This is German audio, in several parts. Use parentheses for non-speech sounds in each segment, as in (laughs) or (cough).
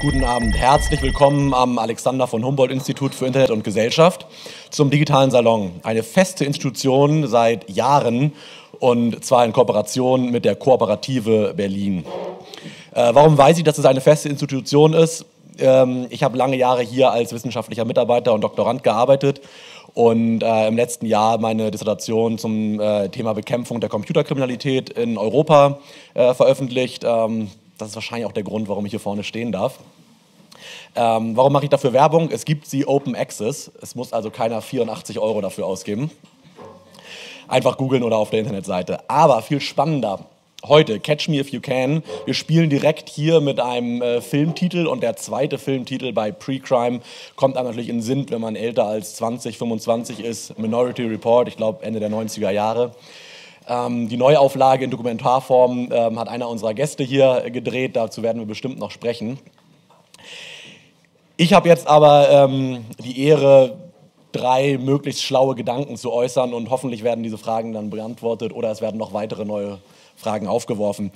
Guten Abend, herzlich willkommen am Alexander von Humboldt Institut für Internet und Gesellschaft zum digitalen Salon. Eine feste Institution seit Jahren und zwar in Kooperation mit der Kooperative Berlin. Äh, warum weiß ich, dass es eine feste Institution ist? Ähm, ich habe lange Jahre hier als wissenschaftlicher Mitarbeiter und Doktorand gearbeitet und äh, im letzten Jahr meine Dissertation zum äh, Thema Bekämpfung der Computerkriminalität in Europa äh, veröffentlicht. Ähm, das ist wahrscheinlich auch der Grund, warum ich hier vorne stehen darf. Ähm, warum mache ich dafür Werbung? Es gibt sie Open Access. Es muss also keiner 84 Euro dafür ausgeben. Einfach googeln oder auf der Internetseite. Aber viel spannender heute, Catch Me If You Can. Wir spielen direkt hier mit einem äh, Filmtitel und der zweite Filmtitel bei Pre-Crime kommt einem natürlich in Sinn, wenn man älter als 20, 25 ist. Minority Report, ich glaube Ende der 90er Jahre. Ähm, die Neuauflage in Dokumentarform ähm, hat einer unserer Gäste hier gedreht, dazu werden wir bestimmt noch sprechen. Ich habe jetzt aber ähm, die Ehre, drei möglichst schlaue Gedanken zu äußern und hoffentlich werden diese Fragen dann beantwortet oder es werden noch weitere neue Fragen aufgeworfen.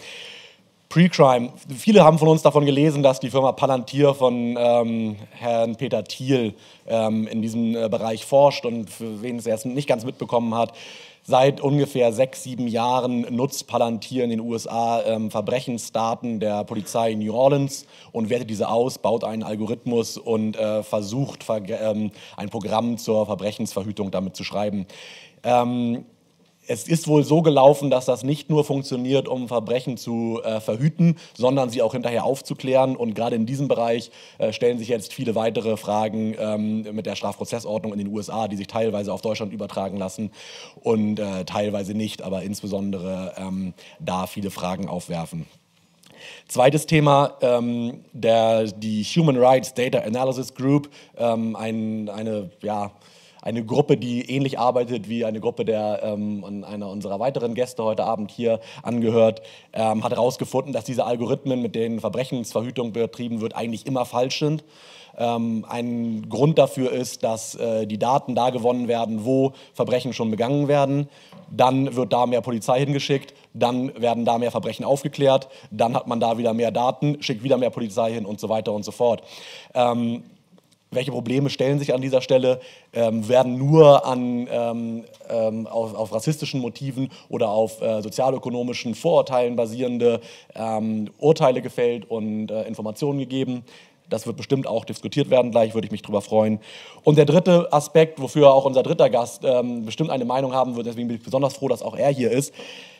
Pre-Crime. Viele haben von uns davon gelesen, dass die Firma Palantir von ähm, Herrn Peter Thiel ähm, in diesem äh, Bereich forscht und für wen es erst nicht ganz mitbekommen hat, Seit ungefähr sechs, sieben Jahren nutzt Palantir in den USA ähm, Verbrechensdaten der Polizei in New Orleans und wertet diese aus, baut einen Algorithmus und äh, versucht, ver ähm, ein Programm zur Verbrechensverhütung damit zu schreiben. Ähm, es ist wohl so gelaufen, dass das nicht nur funktioniert, um Verbrechen zu äh, verhüten, sondern sie auch hinterher aufzuklären. Und gerade in diesem Bereich äh, stellen sich jetzt viele weitere Fragen ähm, mit der Strafprozessordnung in den USA, die sich teilweise auf Deutschland übertragen lassen und äh, teilweise nicht, aber insbesondere ähm, da viele Fragen aufwerfen. Zweites Thema, ähm, der, die Human Rights Data Analysis Group, ähm, ein, eine, ja, eine Gruppe, die ähnlich arbeitet wie eine Gruppe, der ähm, einer unserer weiteren Gäste heute Abend hier angehört, ähm, hat herausgefunden, dass diese Algorithmen, mit denen Verbrechensverhütung betrieben wird, eigentlich immer falsch sind. Ähm, ein Grund dafür ist, dass äh, die Daten da gewonnen werden, wo Verbrechen schon begangen werden. Dann wird da mehr Polizei hingeschickt, dann werden da mehr Verbrechen aufgeklärt, dann hat man da wieder mehr Daten, schickt wieder mehr Polizei hin und so weiter und so fort. Ähm, welche Probleme stellen sich an dieser Stelle? Ähm, werden nur an, ähm, ähm, auf, auf, rassistischen Motiven oder auf äh, sozialökonomischen Vorurteilen basierende ähm, Urteile gefällt und äh, Informationen gegeben? Das wird bestimmt auch diskutiert werden gleich, würde ich mich darüber freuen. Und der dritte Aspekt, wofür auch unser dritter Gast ähm, bestimmt eine Meinung haben wird, deswegen bin ich besonders froh, dass auch er hier ist,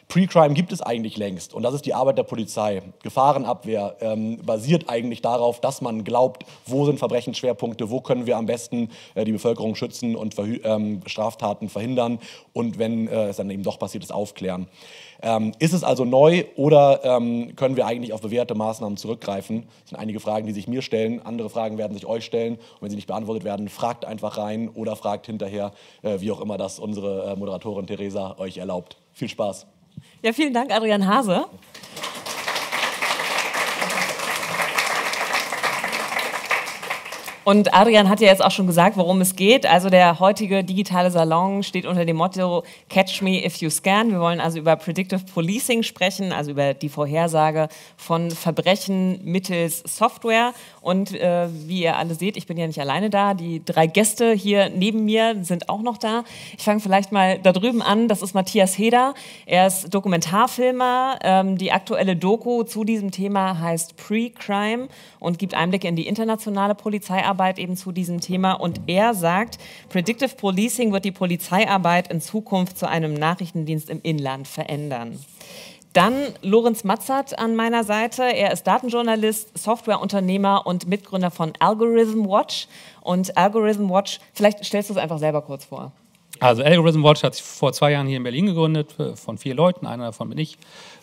Pre-Crime gibt es eigentlich längst und das ist die Arbeit der Polizei. Gefahrenabwehr ähm, basiert eigentlich darauf, dass man glaubt, wo sind Verbrechensschwerpunkte, wo können wir am besten äh, die Bevölkerung schützen und ähm, Straftaten verhindern und wenn äh, es dann eben doch passiert ist, aufklären. Ähm, ist es also neu oder ähm, können wir eigentlich auf bewährte Maßnahmen zurückgreifen? Das sind einige Fragen, die sich mir stellen. Andere Fragen werden sich euch stellen. Und wenn sie nicht beantwortet werden, fragt einfach rein oder fragt hinterher, äh, wie auch immer das unsere äh, Moderatorin Theresa euch erlaubt. Viel Spaß. Ja, vielen Dank, Adrian Hase. Und Adrian hat ja jetzt auch schon gesagt, worum es geht. Also der heutige digitale Salon steht unter dem Motto Catch Me If You Scan. Wir wollen also über Predictive Policing sprechen, also über die Vorhersage von Verbrechen mittels Software. Und äh, wie ihr alle seht, ich bin ja nicht alleine da. Die drei Gäste hier neben mir sind auch noch da. Ich fange vielleicht mal da drüben an. Das ist Matthias Heder. Er ist Dokumentarfilmer. Ähm, die aktuelle Doku zu diesem Thema heißt Pre-Crime und gibt Einblicke in die internationale Polizeiarbeit Polizeiarbeit eben zu diesem Thema. Und er sagt, Predictive Policing wird die Polizeiarbeit in Zukunft zu einem Nachrichtendienst im Inland verändern. Dann Lorenz Matzert an meiner Seite. Er ist Datenjournalist, Softwareunternehmer und Mitgründer von Algorithm Watch. Und Algorithm Watch, vielleicht stellst du es einfach selber kurz vor. Also Algorithm Watch hat sich vor zwei Jahren hier in Berlin gegründet, von vier Leuten, einer davon bin ich.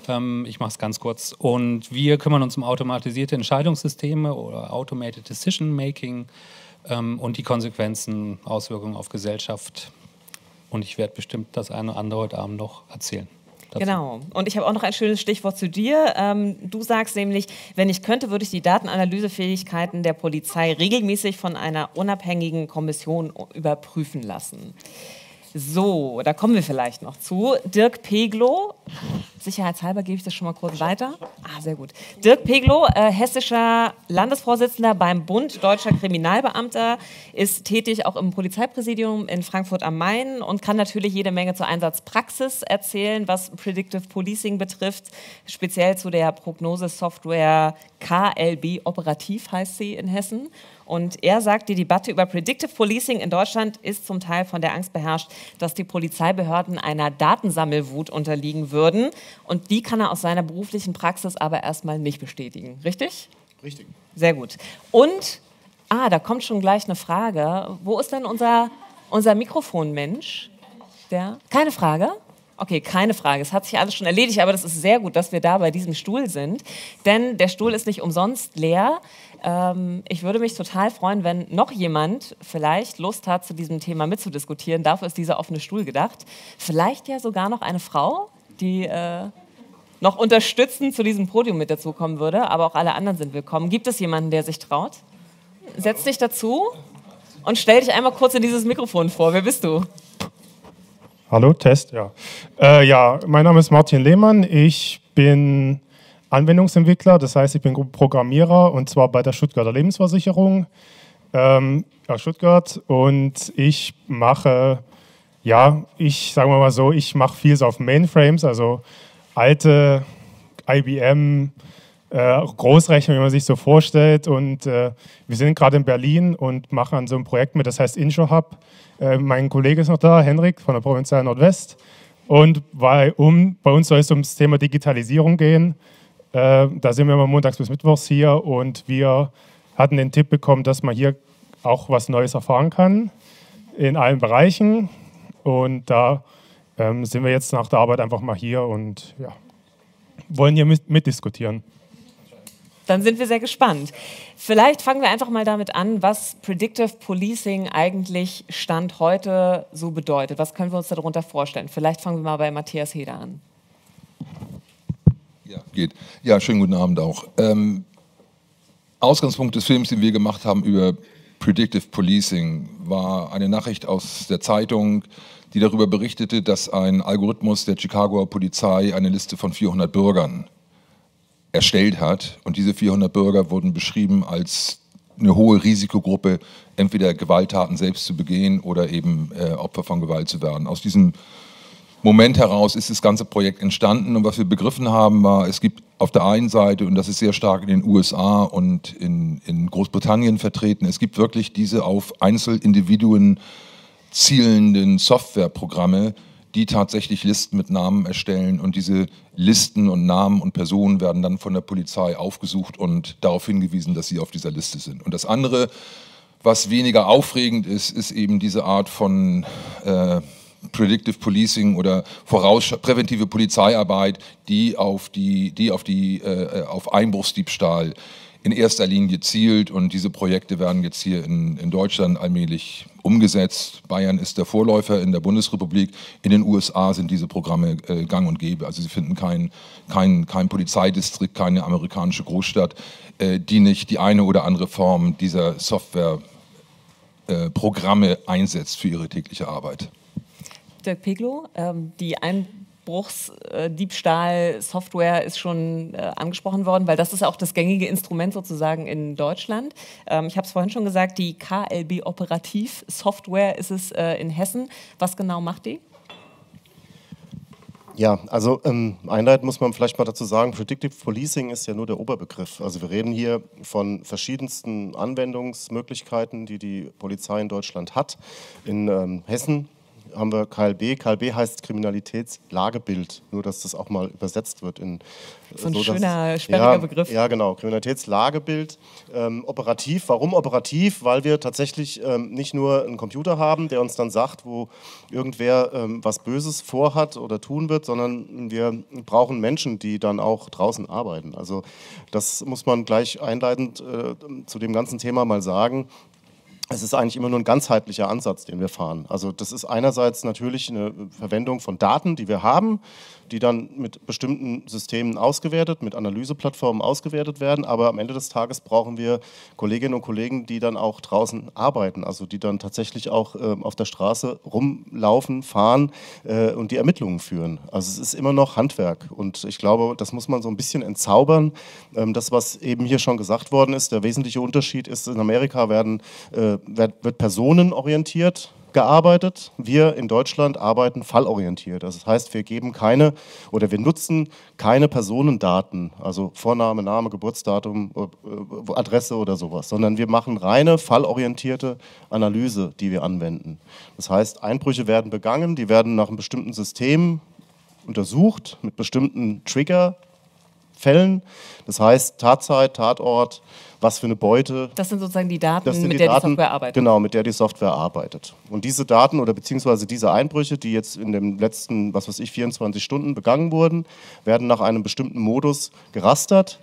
Ähm, ich mache es ganz kurz. Und wir kümmern uns um automatisierte Entscheidungssysteme oder Automated Decision Making ähm, und die Konsequenzen, Auswirkungen auf Gesellschaft. Und ich werde bestimmt das eine oder andere heute Abend noch erzählen. Dazu. Genau. Und ich habe auch noch ein schönes Stichwort zu dir. Ähm, du sagst nämlich, wenn ich könnte, würde ich die Datenanalysefähigkeiten der Polizei regelmäßig von einer unabhängigen Kommission überprüfen lassen. So, da kommen wir vielleicht noch zu. Dirk Peglo, sicherheitshalber gebe ich das schon mal kurz weiter. Ah, sehr gut. Dirk Peglo, äh, hessischer Landesvorsitzender beim Bund Deutscher Kriminalbeamter, ist tätig auch im Polizeipräsidium in Frankfurt am Main und kann natürlich jede Menge zur Einsatzpraxis erzählen, was Predictive Policing betrifft, speziell zu der Prognosesoftware KLB Operativ heißt sie in Hessen. Und er sagt, die Debatte über Predictive Policing in Deutschland ist zum Teil von der Angst beherrscht, dass die Polizeibehörden einer Datensammelwut unterliegen würden. Und die kann er aus seiner beruflichen Praxis aber erstmal nicht bestätigen. Richtig? Richtig. Sehr gut. Und, ah, da kommt schon gleich eine Frage. Wo ist denn unser, unser Mikrofonmensch? Der? Keine Frage? Okay, keine Frage. Es hat sich alles schon erledigt, aber das ist sehr gut, dass wir da bei diesem Stuhl sind. Denn der Stuhl ist nicht umsonst leer. Ähm, ich würde mich total freuen, wenn noch jemand vielleicht Lust hat, zu diesem Thema mitzudiskutieren. Dafür ist dieser offene Stuhl gedacht. Vielleicht ja sogar noch eine Frau, die äh, noch unterstützend zu diesem Podium mit dazukommen würde. Aber auch alle anderen sind willkommen. Gibt es jemanden, der sich traut? Setz dich dazu und stell dich einmal kurz in dieses Mikrofon vor. Wer bist du? Hallo, Test, ja. Äh, ja, mein Name ist Martin Lehmann. Ich bin Anwendungsentwickler, das heißt, ich bin Programmierer und zwar bei der Stuttgarter Lebensversicherung ähm, aus Stuttgart und ich mache, ja, ich sage mal so, ich mache vieles auf Mainframes, also alte IBM äh, Großrechner, wie man sich so vorstellt und äh, wir sind gerade in Berlin und machen an so einem Projekt mit, das heißt InsurHub. Äh, mein Kollege ist noch da, Henrik von der Provinzial Nordwest und bei, um, bei uns soll es ums Thema Digitalisierung gehen. Äh, da sind wir immer montags bis mittwochs hier und wir hatten den Tipp bekommen, dass man hier auch was Neues erfahren kann in allen Bereichen. Und da ähm, sind wir jetzt nach der Arbeit einfach mal hier und ja, wollen hier mit, mitdiskutieren. Dann sind wir sehr gespannt. Vielleicht fangen wir einfach mal damit an, was Predictive Policing eigentlich Stand heute so bedeutet. Was können wir uns darunter vorstellen? Vielleicht fangen wir mal bei Matthias Heder an. Ja, geht. Ja, schönen guten Abend auch. Ähm, Ausgangspunkt des Films, den wir gemacht haben über Predictive Policing, war eine Nachricht aus der Zeitung, die darüber berichtete, dass ein Algorithmus der Chicagoer Polizei eine Liste von 400 Bürgern erstellt hat. Und diese 400 Bürger wurden beschrieben als eine hohe Risikogruppe, entweder Gewalttaten selbst zu begehen oder eben äh, Opfer von Gewalt zu werden. Aus diesem Moment heraus ist das ganze Projekt entstanden. Und was wir begriffen haben, war, es gibt auf der einen Seite, und das ist sehr stark in den USA und in, in Großbritannien vertreten, es gibt wirklich diese auf Einzelindividuen zielenden Softwareprogramme, die tatsächlich Listen mit Namen erstellen und diese Listen und Namen und Personen werden dann von der Polizei aufgesucht und darauf hingewiesen, dass sie auf dieser Liste sind. Und das andere, was weniger aufregend ist, ist eben diese Art von äh, Predictive Policing oder voraus präventive Polizeiarbeit, die auf die, die auf die äh, auf Einbruchsdiebstahl in erster Linie zielt und diese Projekte werden jetzt hier in, in Deutschland allmählich umgesetzt. Bayern ist der Vorläufer in der Bundesrepublik. In den USA sind diese Programme äh, gang und gäbe. Also Sie finden kein, kein, kein Polizeidistrikt, keine amerikanische Großstadt, äh, die nicht die eine oder andere Form dieser Softwareprogramme äh, einsetzt für ihre tägliche Arbeit. Dirk Peglo, ähm, die Einbruchsdiebstahl-Software ist schon äh, angesprochen worden, weil das ist auch das gängige Instrument sozusagen in Deutschland. Ähm, ich habe es vorhin schon gesagt, die KLB Operativ-Software ist es äh, in Hessen. Was genau macht die? Ja, also ähm, Einheit muss man vielleicht mal dazu sagen, Predictive Policing ist ja nur der Oberbegriff. Also wir reden hier von verschiedensten Anwendungsmöglichkeiten, die die Polizei in Deutschland hat. In ähm, Hessen haben wir KLB. KLB heißt Kriminalitätslagebild, nur dass das auch mal übersetzt wird. In, so ein so, schöner, sperriger ja, Begriff. Ja, genau. Kriminalitätslagebild. Ähm, operativ. Warum operativ? Weil wir tatsächlich ähm, nicht nur einen Computer haben, der uns dann sagt, wo irgendwer ähm, was Böses vorhat oder tun wird, sondern wir brauchen Menschen, die dann auch draußen arbeiten. Also das muss man gleich einleitend äh, zu dem ganzen Thema mal sagen. Es ist eigentlich immer nur ein ganzheitlicher Ansatz, den wir fahren. Also das ist einerseits natürlich eine Verwendung von Daten, die wir haben, die dann mit bestimmten Systemen ausgewertet, mit Analyseplattformen ausgewertet werden. Aber am Ende des Tages brauchen wir Kolleginnen und Kollegen, die dann auch draußen arbeiten, also die dann tatsächlich auch äh, auf der Straße rumlaufen, fahren äh, und die Ermittlungen führen. Also es ist immer noch Handwerk. Und ich glaube, das muss man so ein bisschen entzaubern. Ähm, das, was eben hier schon gesagt worden ist, der wesentliche Unterschied ist, in Amerika werden, äh, wird, wird personenorientiert gearbeitet. Wir in Deutschland arbeiten fallorientiert. Das heißt, wir geben keine oder wir nutzen keine Personendaten, also Vorname, Name, Geburtsdatum, äh, Adresse oder sowas, sondern wir machen reine fallorientierte Analyse, die wir anwenden. Das heißt, Einbrüche werden begangen, die werden nach einem bestimmten System untersucht mit bestimmten Triggerfällen. Das heißt, Tatzeit, Tatort, was für eine Beute. Das sind sozusagen die Daten, mit die der Daten, die Software arbeitet. Genau, mit der die Software arbeitet. Und diese Daten oder beziehungsweise diese Einbrüche, die jetzt in den letzten, was weiß ich, 24 Stunden begangen wurden, werden nach einem bestimmten Modus gerastert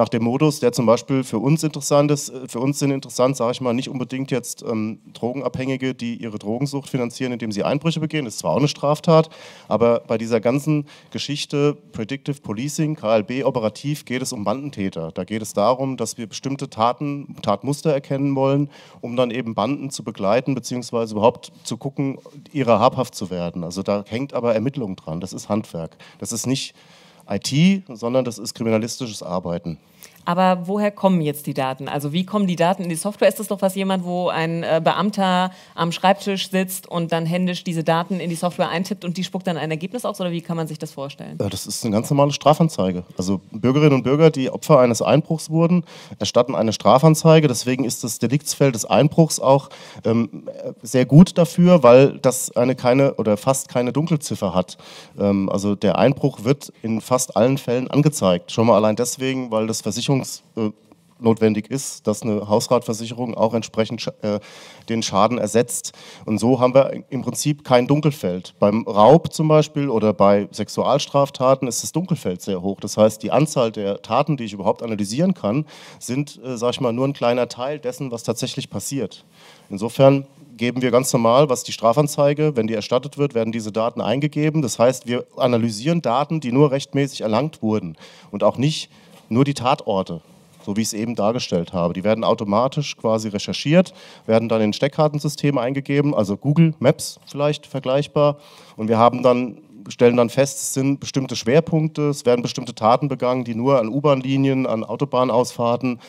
nach dem Modus, der zum Beispiel für uns interessant ist. Äh, für uns sind interessant, sage ich mal, nicht unbedingt jetzt ähm, Drogenabhängige, die ihre Drogensucht finanzieren, indem sie Einbrüche begehen. Das ist zwar auch eine Straftat, aber bei dieser ganzen Geschichte Predictive Policing, KLB, operativ geht es um Bandentäter. Da geht es darum, dass wir bestimmte Taten, Tatmuster erkennen wollen, um dann eben Banden zu begleiten, beziehungsweise überhaupt zu gucken, ihrer habhaft zu werden. Also da hängt aber Ermittlung dran. Das ist Handwerk. Das ist nicht IT, sondern das ist kriminalistisches Arbeiten. Aber woher kommen jetzt die Daten? Also wie kommen die Daten in die Software? Ist das doch was jemand, wo ein äh, Beamter am Schreibtisch sitzt und dann händisch diese Daten in die Software eintippt und die spuckt dann ein Ergebnis aus? Oder wie kann man sich das vorstellen? Ja, das ist eine ganz normale Strafanzeige. Also Bürgerinnen und Bürger, die Opfer eines Einbruchs wurden, erstatten eine Strafanzeige. Deswegen ist das Deliktsfeld des Einbruchs auch ähm, sehr gut dafür, weil das eine keine oder fast keine Dunkelziffer hat. Ähm, also der Einbruch wird in fast allen Fällen angezeigt. Schon mal allein deswegen, weil das Versicherungs versicherungsnotwendig ist, dass eine Hausratversicherung auch entsprechend äh, den Schaden ersetzt. Und so haben wir im Prinzip kein Dunkelfeld. Beim Raub zum Beispiel oder bei Sexualstraftaten ist das Dunkelfeld sehr hoch. Das heißt, die Anzahl der Taten, die ich überhaupt analysieren kann, sind, äh, sage ich mal, nur ein kleiner Teil dessen, was tatsächlich passiert. Insofern geben wir ganz normal, was die Strafanzeige, wenn die erstattet wird, werden diese Daten eingegeben. Das heißt, wir analysieren Daten, die nur rechtmäßig erlangt wurden und auch nicht nur die Tatorte, so wie ich es eben dargestellt habe. Die werden automatisch quasi recherchiert, werden dann in Steckkartensystem eingegeben, also Google Maps vielleicht vergleichbar. Und wir haben dann stellen dann fest, es sind bestimmte Schwerpunkte, es werden bestimmte Taten begangen, die nur an U-Bahn-Linien, an Autobahnausfahrten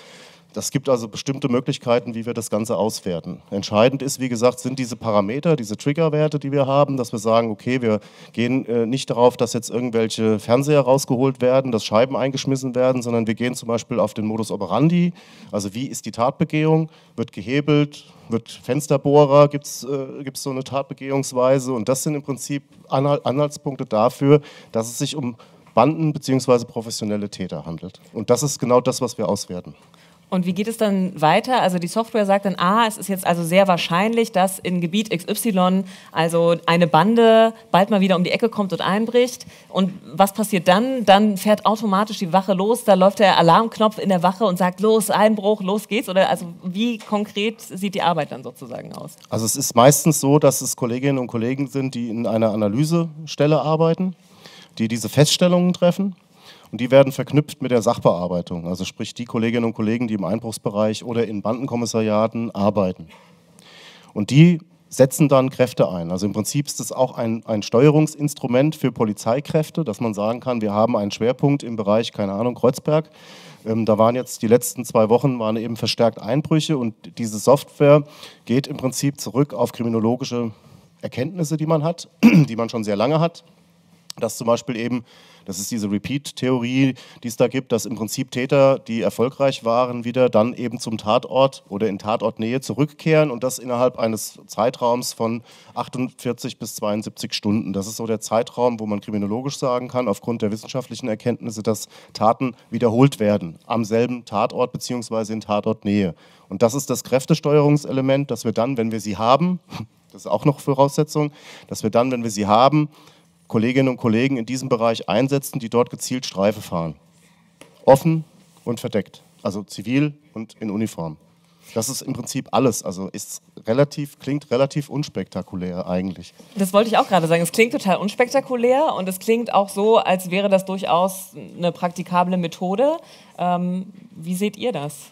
das gibt also bestimmte Möglichkeiten, wie wir das Ganze auswerten. Entscheidend ist, wie gesagt, sind diese Parameter, diese Triggerwerte, die wir haben, dass wir sagen, okay, wir gehen äh, nicht darauf, dass jetzt irgendwelche Fernseher rausgeholt werden, dass Scheiben eingeschmissen werden, sondern wir gehen zum Beispiel auf den Modus operandi, also wie ist die Tatbegehung, wird gehebelt, wird Fensterbohrer, gibt es äh, so eine Tatbegehungsweise und das sind im Prinzip Anhaltspunkte dafür, dass es sich um Banden bzw. professionelle Täter handelt. Und das ist genau das, was wir auswerten. Und wie geht es dann weiter? Also die Software sagt dann, ah, es ist jetzt also sehr wahrscheinlich, dass in Gebiet XY also eine Bande bald mal wieder um die Ecke kommt und einbricht. Und was passiert dann? Dann fährt automatisch die Wache los, da läuft der Alarmknopf in der Wache und sagt, los, Einbruch, los geht's. Oder also wie konkret sieht die Arbeit dann sozusagen aus? Also es ist meistens so, dass es Kolleginnen und Kollegen sind, die in einer Analysestelle arbeiten, die diese Feststellungen treffen und die werden verknüpft mit der Sachbearbeitung, also sprich die Kolleginnen und Kollegen, die im Einbruchsbereich oder in Bandenkommissariaten arbeiten. Und die setzen dann Kräfte ein. Also im Prinzip ist das auch ein, ein Steuerungsinstrument für Polizeikräfte, dass man sagen kann, wir haben einen Schwerpunkt im Bereich, keine Ahnung, Kreuzberg. Ähm, da waren jetzt die letzten zwei Wochen waren eben verstärkt Einbrüche und diese Software geht im Prinzip zurück auf kriminologische Erkenntnisse, die man hat, (clears throat) die man schon sehr lange hat. Dass zum Beispiel eben das ist diese Repeat-Theorie, die es da gibt, dass im Prinzip Täter, die erfolgreich waren, wieder dann eben zum Tatort oder in Tatortnähe zurückkehren und das innerhalb eines Zeitraums von 48 bis 72 Stunden. Das ist so der Zeitraum, wo man kriminologisch sagen kann, aufgrund der wissenschaftlichen Erkenntnisse, dass Taten wiederholt werden am selben Tatort bzw. in Tatortnähe. Und das ist das Kräftesteuerungselement, dass wir dann, wenn wir sie haben, (laughs) das ist auch noch Voraussetzung, dass wir dann, wenn wir sie haben, Kolleginnen und Kollegen in diesem Bereich einsetzen, die dort gezielt Streife fahren. Offen und verdeckt, also zivil und in Uniform. Das ist im Prinzip alles. Also ist relativ, klingt relativ unspektakulär eigentlich. Das wollte ich auch gerade sagen. Es klingt total unspektakulär und es klingt auch so, als wäre das durchaus eine praktikable Methode. Ähm, wie seht ihr das?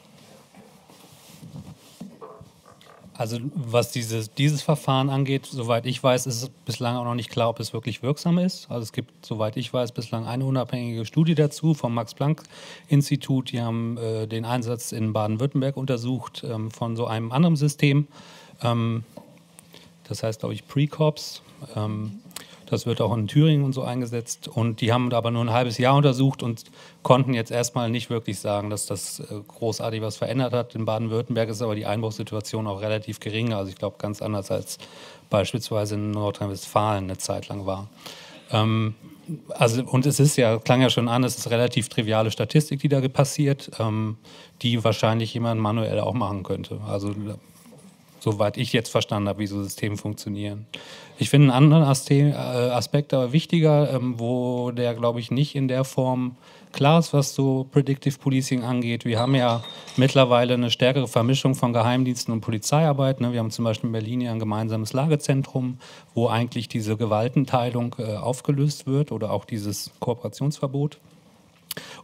Also was dieses, dieses Verfahren angeht, soweit ich weiß, ist es bislang auch noch nicht klar, ob es wirklich wirksam ist. Also es gibt, soweit ich weiß, bislang eine unabhängige Studie dazu vom Max-Planck-Institut. Die haben äh, den Einsatz in Baden-Württemberg untersucht ähm, von so einem anderen System. Ähm, das heißt, glaube ich, Precops. Ähm, das wird auch in Thüringen und so eingesetzt. Und die haben aber nur ein halbes Jahr untersucht und konnten jetzt erstmal nicht wirklich sagen, dass das äh, großartig was verändert hat. In Baden-Württemberg ist aber die Einbruchssituation auch relativ gering. Also ich glaube ganz anders als beispielsweise in Nordrhein-Westfalen eine Zeit lang war. Ähm, also, und es ist ja, klang ja schon an, es ist relativ triviale Statistik, die da passiert, ähm, die wahrscheinlich jemand manuell auch machen könnte. Also soweit ich jetzt verstanden habe, wie so Systeme funktionieren. Ich finde einen anderen äh, Aspekt aber wichtiger, ähm, wo der, glaube ich, nicht in der Form klar ist, was so Predictive Policing angeht. Wir haben ja mittlerweile eine stärkere Vermischung von Geheimdiensten und Polizeiarbeit. Ne? Wir haben zum Beispiel in Berlin ja ein gemeinsames Lagezentrum, wo eigentlich diese Gewaltenteilung äh, aufgelöst wird oder auch dieses Kooperationsverbot.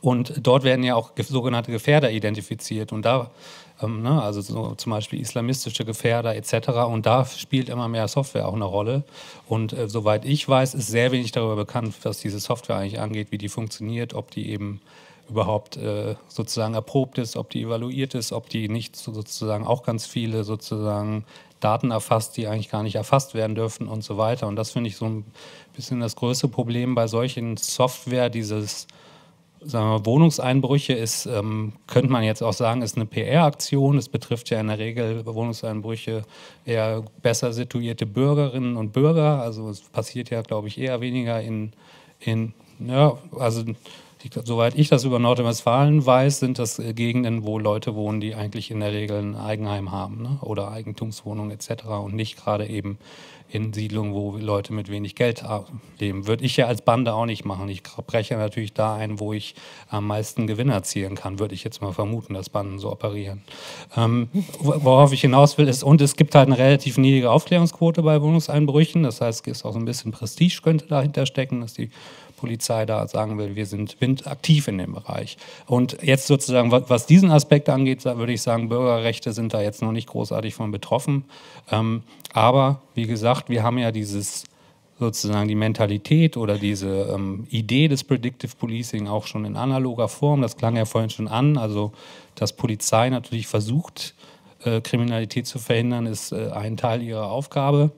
Und dort werden ja auch sogenannte Gefährder identifiziert. Und da ähm, ne? also so zum Beispiel islamistische Gefährder etc. Und da spielt immer mehr Software auch eine Rolle. Und äh, soweit ich weiß, ist sehr wenig darüber bekannt, was diese Software eigentlich angeht, wie die funktioniert, ob die eben überhaupt äh, sozusagen erprobt ist, ob die evaluiert ist, ob die nicht so sozusagen auch ganz viele sozusagen Daten erfasst, die eigentlich gar nicht erfasst werden dürfen und so weiter. Und das finde ich so ein bisschen das größte Problem bei solchen Software, dieses sagen wir, Wohnungseinbrüche ist, ähm, könnte man jetzt auch sagen, ist eine PR-Aktion. Es betrifft ja in der Regel Wohnungseinbrüche eher besser situierte Bürgerinnen und Bürger. Also es passiert ja, glaube ich, eher weniger in, in ja, also soweit ich das über Nordrhein-Westfalen weiß, sind das Gegenden, wo Leute wohnen, die eigentlich in der Regel ein Eigenheim haben ne? oder Eigentumswohnungen etc. und nicht gerade eben in Siedlungen, wo Leute mit wenig Geld leben. Würde ich ja als Bande auch nicht machen. Ich breche natürlich da ein, wo ich am meisten Gewinn erzielen kann, würde ich jetzt mal vermuten, dass Banden so operieren. Ähm, worauf ich hinaus will, ist, und es gibt halt eine relativ niedrige Aufklärungsquote bei Wohnungseinbrüchen. Das heißt, es ist auch so ein bisschen Prestige könnte dahinter stecken, dass die Polizei da sagen will, wir sind aktiv in dem Bereich. Und jetzt sozusagen, was diesen Aspekt angeht, würde ich sagen, Bürgerrechte sind da jetzt noch nicht großartig von betroffen. Ähm, aber wie gesagt, wir haben ja dieses sozusagen die Mentalität oder diese ähm, Idee des Predictive Policing auch schon in analoger Form. Das klang ja vorhin schon an. Also, dass Polizei natürlich versucht, äh, Kriminalität zu verhindern, ist äh, ein Teil ihrer Aufgabe.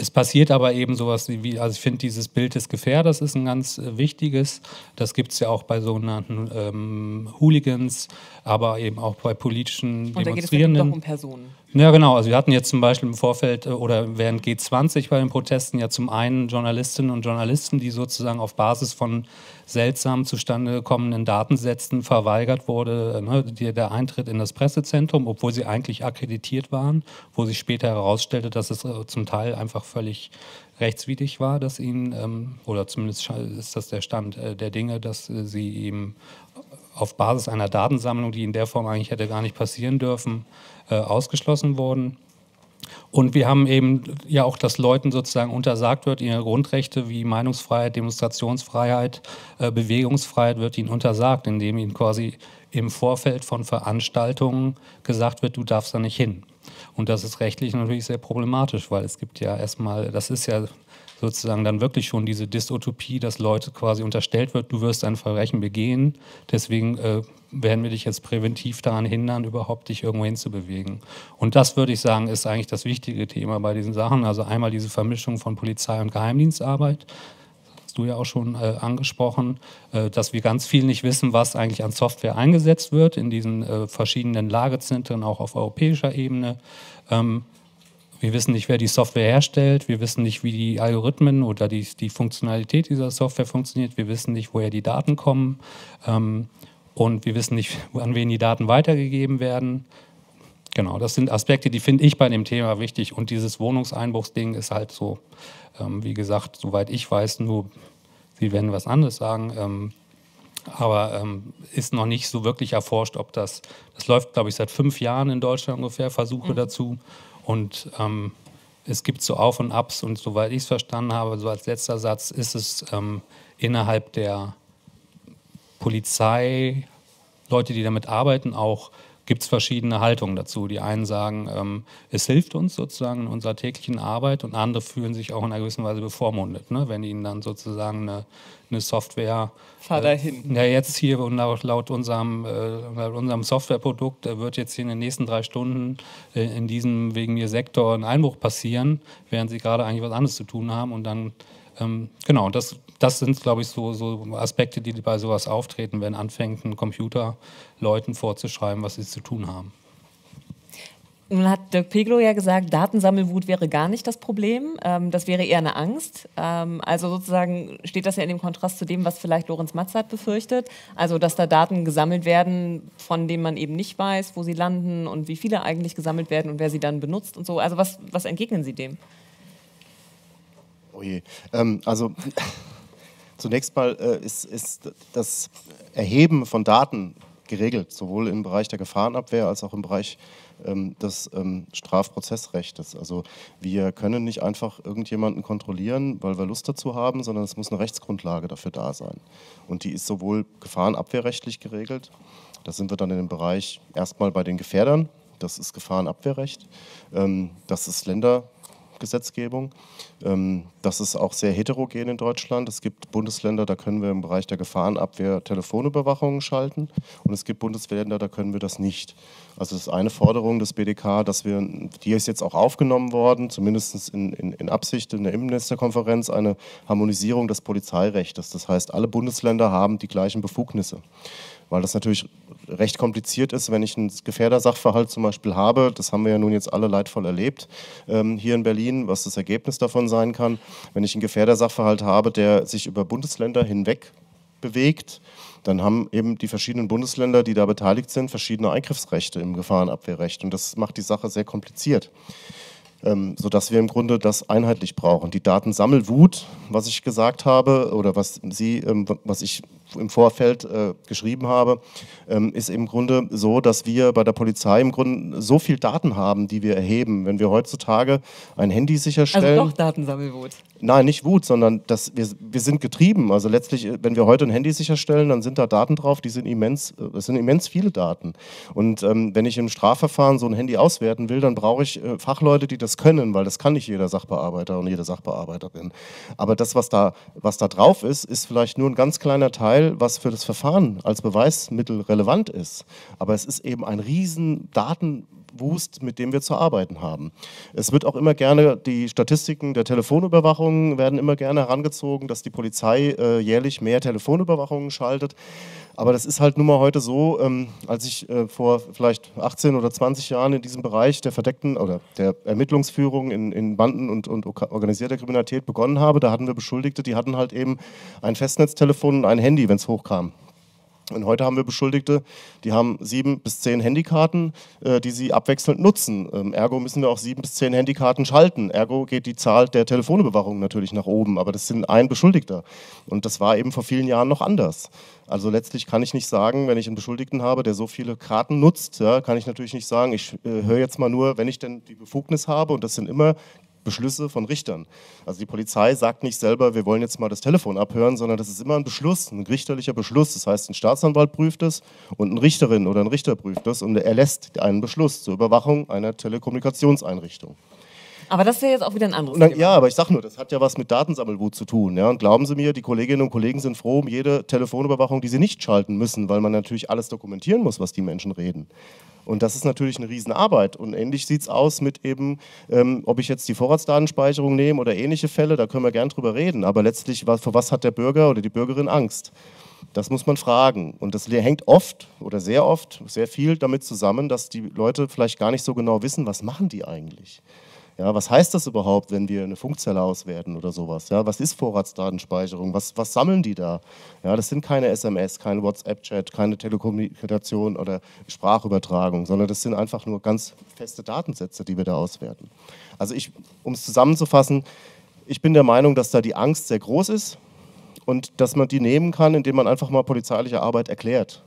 Es passiert aber eben sowas wie, also ich finde dieses Bild des Gefährders ist ein ganz äh, wichtiges. Das gibt es ja auch bei sogenannten ähm, Hooligans, aber eben auch bei politischen Und. Da geht es doch um Personen. Ja, genau. Also wir hatten jetzt zum Beispiel im Vorfeld äh, oder während G20 bei den Protesten ja zum einen Journalistinnen und Journalisten, die sozusagen auf Basis von seltsam zustande gekommenen Datensätzen verweigert wurde, ne, der Eintritt in das Pressezentrum, obwohl sie eigentlich akkreditiert waren, wo sich später herausstellte, dass es äh, zum Teil einfach völlig rechtswidrig war, dass ihnen, ähm, oder zumindest ist das der Stand der Dinge, dass sie eben auf Basis einer Datensammlung, die in der Form eigentlich hätte gar nicht passieren dürfen, äh, ausgeschlossen wurden. Und wir haben eben ja auch, dass Leuten sozusagen untersagt wird, ihre Grundrechte wie Meinungsfreiheit, Demonstrationsfreiheit, äh, Bewegungsfreiheit wird ihnen untersagt, indem ihnen quasi im Vorfeld von Veranstaltungen gesagt wird, du darfst da nicht hin. Und das ist rechtlich natürlich sehr problematisch, weil es gibt ja erstmal, das ist ja sozusagen dann wirklich schon diese Dystopie, dass Leute quasi unterstellt wird, du wirst ein Verbrechen begehen. Deswegen äh, werden wir dich jetzt präventiv daran hindern, überhaupt dich irgendwo hinzubewegen. Und das würde ich sagen, ist eigentlich das wichtige Thema bei diesen Sachen. Also einmal diese Vermischung von Polizei und Geheimdienstarbeit. Hast du ja auch schon äh, angesprochen, äh, dass wir ganz viel nicht wissen, was eigentlich an Software eingesetzt wird in diesen äh, verschiedenen Lagezentren, auch auf europäischer Ebene. Ähm, wir wissen nicht, wer die Software herstellt. Wir wissen nicht, wie die Algorithmen oder die, die Funktionalität dieser Software funktioniert. Wir wissen nicht, woher die Daten kommen. Ähm, und wir wissen nicht, (laughs) an wen die Daten weitergegeben werden. Genau, das sind Aspekte, die finde ich bei dem Thema wichtig. Und dieses Wohnungseinbruchsding ist halt so, ähm, wie gesagt, soweit ich weiß, nur, Sie werden was anderes sagen, ähm, aber ähm, ist noch nicht so wirklich erforscht, ob das, das läuft, glaube ich, seit fünf Jahren in Deutschland ungefähr, Versuche mhm. dazu. Und ähm, es gibt so Auf und Abs und soweit ich es verstanden habe, so als letzter Satz ist es ähm, innerhalb der Polizei, Leute, die damit arbeiten, auch gibt es verschiedene Haltungen dazu. Die einen sagen, ähm, es hilft uns sozusagen in unserer täglichen Arbeit und andere fühlen sich auch in einer gewissen Weise bevormundet, ne? wenn ihnen dann sozusagen eine, eine Software. Fahr dahin. Äh, ja, jetzt hier laut, laut unserem, äh, unserem Softwareprodukt äh, wird jetzt hier in den nächsten drei Stunden äh, in diesem wegen mir Sektor ein Einbruch passieren, während sie gerade eigentlich was anderes zu tun haben und dann ähm, genau, das, das sind, glaube ich, so, so, Aspekte, die bei sowas auftreten, wenn anfängt, ein Computer Leuten vorzuschreiben, was sie zu tun haben. Nun hat Dirk Peglo ja gesagt, Datensammelwut wäre gar nicht das Problem. Ähm, das wäre eher eine Angst. Ähm, also sozusagen steht das ja in dem Kontrast zu dem, was vielleicht Lorenz Matzert befürchtet. Also dass da Daten gesammelt werden, von denen man eben nicht weiß, wo sie landen und wie viele eigentlich gesammelt werden und wer sie dann benutzt und so. Also was, was entgegnen Sie dem? Oh je. Ähm, also zunächst mal äh, ist, ist das Erheben von Daten geregelt, sowohl im Bereich der Gefahrenabwehr als auch im Bereich ähm, des ähm, Strafprozessrechts. Also wir können nicht einfach irgendjemanden kontrollieren, weil wir Lust dazu haben, sondern es muss eine Rechtsgrundlage dafür da sein. Und die ist sowohl gefahrenabwehrrechtlich geregelt, da sind wir dann in dem Bereich erstmal bei den Gefährdern, das ist Gefahrenabwehrrecht, ähm, das ist Länder Gesetzgebung. Ähm, das ist auch sehr heterogen in Deutschland. Es gibt Bundesländer, da können wir im Bereich der Gefahrenabwehr Telefonüberwachungen schalten und es gibt Bundesländer, da können wir das nicht. Also das ist eine Forderung des BDK, dass wir, die ist jetzt auch aufgenommen worden, zumindest in, in, in Absicht in der Innenministerkonferenz, eine Harmonisierung des Polizeirechts. Das heißt, alle Bundesländer haben die gleichen Befugnisse weil das natürlich recht kompliziert ist, wenn ich einen Gefährdersachverhalt zum Beispiel habe. Das haben wir ja nun jetzt alle leidvoll erlebt ähm, hier in Berlin, was das Ergebnis davon sein kann. Wenn ich einen Gefährdersachverhalt habe, der sich über Bundesländer hinweg bewegt, dann haben eben die verschiedenen Bundesländer, die da beteiligt sind, verschiedene Eingriffsrechte im Gefahrenabwehrrecht. Und das macht die Sache sehr kompliziert ähm, sodass wir im Grunde das einheitlich brauchen. Die Datensammelwut, was ich gesagt habe oder was Sie, ähm, was ich im Vorfeld äh, geschrieben habe, ähm, ist im Grunde so, dass wir bei der Polizei im Grunde so viel Daten haben, die wir erheben. Wenn wir heutzutage ein Handy sicherstellen. Also doch Datensammelwut. Nein, nicht Wut, sondern das, wir, wir sind getrieben. Also letztlich, wenn wir heute ein Handy sicherstellen, dann sind da Daten drauf, die sind immens, äh, das sind immens viele Daten. Und ähm, wenn ich im Strafverfahren so ein Handy auswerten will, dann brauche ich äh, Fachleute, die das können, weil das kann nicht jeder Sachbearbeiter und jede Sachbearbeiterin. Aber das, was da, was da drauf ist, ist vielleicht nur ein ganz kleiner Teil, was für das Verfahren als Beweismittel relevant ist. Aber es ist eben ein riesen Daten Wust, mit dem wir zu arbeiten haben. Es wird auch immer gerne, die Statistiken der Telefonüberwachung werden immer gerne herangezogen, dass die Polizei äh, jährlich mehr Telefonüberwachungen schaltet. Aber das ist halt nun mal heute so, ähm, als ich äh, vor vielleicht 18 oder 20 Jahren in diesem Bereich der verdeckten oder der Ermittlungsführung in, in Banden und, und organisierter Kriminalität begonnen habe, da hatten wir Beschuldigte, die hatten halt eben ein Festnetztelefon und ein Handy, wenn es hochkam. Und heute haben wir Beschuldigte, die haben sieben bis zehn Handykarten, äh, die sie abwechselnd nutzen. Ähm, ergo müssen wir auch sieben bis zehn Handykarten schalten. Ergo geht die Zahl der Telefonüberwachung natürlich nach oben. Aber das sind ein Beschuldigter. Und das war eben vor vielen Jahren noch anders. Also letztlich kann ich nicht sagen, wenn ich einen Beschuldigten habe, der so viele Karten nutzt, ja, kann ich natürlich nicht sagen, ich äh, höre jetzt mal nur, wenn ich denn die Befugnis habe, und das sind immer Beschlüsse von Richtern. Also die Polizei sagt nicht selber, wir wollen jetzt mal das Telefon abhören, sondern das ist immer ein Beschluss, ein richterlicher Beschluss. Das heißt, ein Staatsanwalt prüft es und eine Richterin oder ein Richter prüft es und er erlässt einen Beschluss zur Überwachung einer Telekommunikationseinrichtung. Aber das ist ja jetzt auch wieder ein anderes Thema. Ja, aber ich sage nur, das hat ja was mit Datensammelwut zu tun. Ja? Und glauben Sie mir, die Kolleginnen und Kollegen sind froh um jede Telefonüberwachung, die sie nicht schalten müssen, weil man natürlich alles dokumentieren muss, was die Menschen reden. Und das ist natürlich eine Riesenarbeit. Und ähnlich sieht es aus mit eben, ähm, ob ich jetzt die Vorratsdatenspeicherung nehme oder ähnliche Fälle, da können wir gern drüber reden. Aber letztlich, vor was hat der Bürger oder die Bürgerin Angst? Das muss man fragen. Und das hängt oft oder sehr oft, sehr viel damit zusammen, dass die Leute vielleicht gar nicht so genau wissen, was machen die eigentlich. Ja, was heißt das überhaupt, wenn wir eine Funkzelle auswerten oder sowas? Ja, was ist Vorratsdatenspeicherung? Was, was sammeln die da? Ja, das sind keine SMS, kein WhatsApp-Chat, keine Telekommunikation oder Sprachübertragung, sondern das sind einfach nur ganz feste Datensätze, die wir da auswerten. Also ich, um es zusammenzufassen, ich bin der Meinung, dass da die Angst sehr groß ist und dass man die nehmen kann, indem man einfach mal polizeiliche Arbeit erklärt,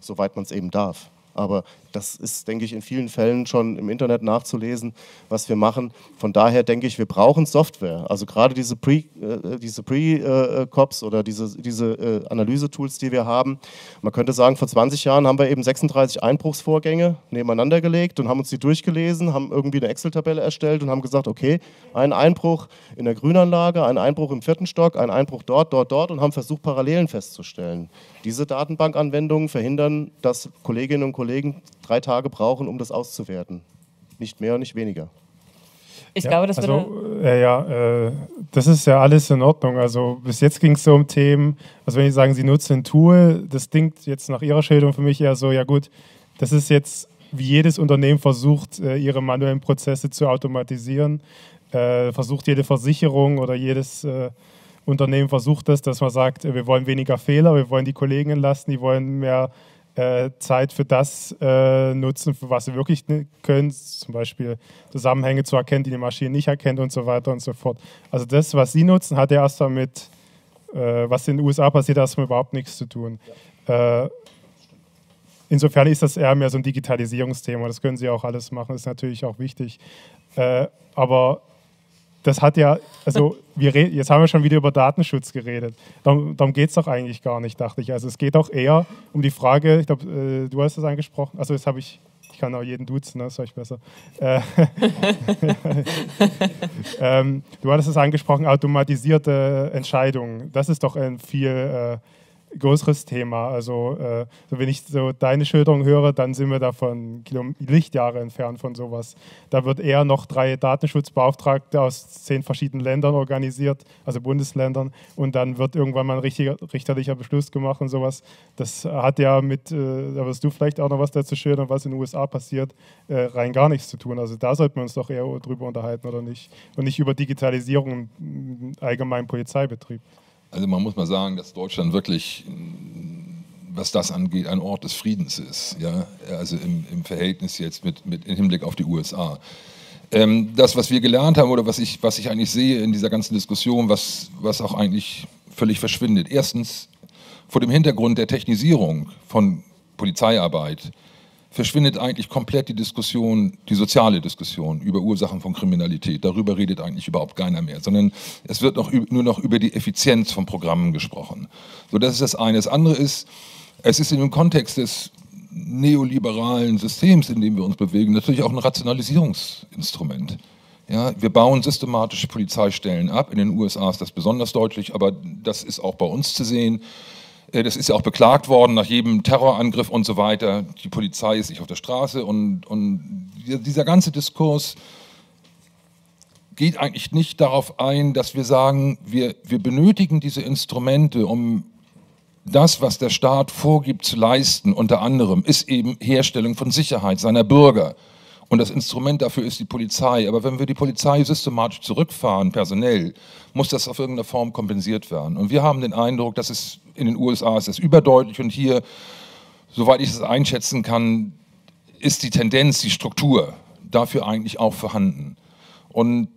soweit man es eben darf. Aber das ist, denke ich, in vielen Fällen schon im Internet nachzulesen, was wir machen. Von daher denke ich, wir brauchen Software. Also gerade diese Pre, äh, Pre-Cops oder diese, diese äh, Analyse-Tools, die wir haben. Man könnte sagen, vor 20 Jahren haben wir eben 36 Einbruchsvorgänge nebeneinander gelegt und haben uns die durchgelesen, haben irgendwie eine Excel-Tabelle erstellt und haben gesagt, okay, ein Einbruch in der Grünanlage, ein Einbruch im vierten Stock, ein Einbruch dort, dort, dort und haben versucht, Parallelen festzustellen. Diese Datenbankanwendungen verhindern, dass Kolleginnen und Kollegen drei Tage brauchen, um das auszuwerten. Nicht mehr und nicht weniger. Ich ja, glaube, das also, würde. Äh, ja, äh, das ist ja alles in Ordnung. Also bis jetzt ging es so um Themen, also wenn Sie sagen, Sie nutzen ein Tool, das klingt jetzt nach Ihrer Schilderung für mich eher so, ja gut, das ist jetzt, wie jedes Unternehmen versucht, äh, ihre manuellen Prozesse zu automatisieren, äh, versucht jede Versicherung oder jedes äh, Unternehmen versucht das, dass man sagt, wir wollen weniger Fehler, wir wollen die Kollegen entlasten, die wollen mehr äh, Zeit für das äh, nutzen, für was sie wirklich können, zum Beispiel Zusammenhänge zu erkennen, die die Maschine nicht erkennt und so weiter und so fort. Also das, was sie nutzen, hat ja erstmal mit, äh, was in den USA passiert, erstmal überhaupt nichts zu tun. Äh, insofern ist das eher mehr so ein Digitalisierungsthema, das können sie auch alles machen, ist natürlich auch wichtig. Äh, aber das hat ja, also wir jetzt haben wir schon wieder über Datenschutz geredet. Darum, darum geht es doch eigentlich gar nicht, dachte ich. Also es geht auch eher um die Frage, ich glaube, äh, du hast das angesprochen, also das habe ich, ich kann auch jeden duzen, ne? das ist euch besser. Äh, (laughs) ähm, du hattest es angesprochen, automatisierte Entscheidungen. Das ist doch ein viel äh, größeres Thema. Also äh, wenn ich so deine Schilderung höre, dann sind wir davon Lichtjahre entfernt von sowas. Da wird eher noch drei Datenschutzbeauftragte aus zehn verschiedenen Ländern organisiert, also Bundesländern, und dann wird irgendwann mal ein richtiger, richterlicher Beschluss gemacht und sowas. Das hat ja mit, äh, da wirst du vielleicht auch noch was dazu schildern, was in den USA passiert, äh, rein gar nichts zu tun. Also da sollten wir uns doch eher drüber unterhalten oder nicht. Und nicht über Digitalisierung im allgemeinen Polizeibetrieb. Also man muss mal sagen, dass Deutschland wirklich, was das angeht, ein Ort des Friedens ist. Ja? Also im, im Verhältnis jetzt mit, mit im Hinblick auf die USA. Ähm, das, was wir gelernt haben oder was ich, was ich eigentlich sehe in dieser ganzen Diskussion, was, was auch eigentlich völlig verschwindet. Erstens, vor dem Hintergrund der Technisierung von Polizeiarbeit verschwindet eigentlich komplett die Diskussion, die soziale Diskussion über Ursachen von Kriminalität. Darüber redet eigentlich überhaupt keiner mehr, sondern es wird noch, nur noch über die Effizienz von Programmen gesprochen. So, das ist das eine. Das andere ist, es ist in dem Kontext des neoliberalen Systems, in dem wir uns bewegen, natürlich auch ein Rationalisierungsinstrument. Ja, wir bauen systematisch Polizeistellen ab. In den USA ist das besonders deutlich, aber das ist auch bei uns zu sehen. Äh, das ist ja auch beklagt worden nach jedem Terrorangriff und so weiter. Die Polizei ist nicht auf der Straße und, und dieser ganze Diskurs geht eigentlich nicht darauf ein, dass wir sagen, wir, wir benötigen diese Instrumente, um das, was der Staat vorgibt zu leisten, unter anderem, ist eben Herstellung von Sicherheit seiner Bürger. Und das Instrument dafür ist die Polizei. Aber wenn wir die Polizei systematisch zurückfahren, personell, muss das auf irgendeine Form kompensiert werden. Und wir haben den Eindruck, dass es in den USA ist es überdeutlich und hier, soweit ich es einschätzen kann, ist die Tendenz, die Struktur dafür eigentlich auch vorhanden. Und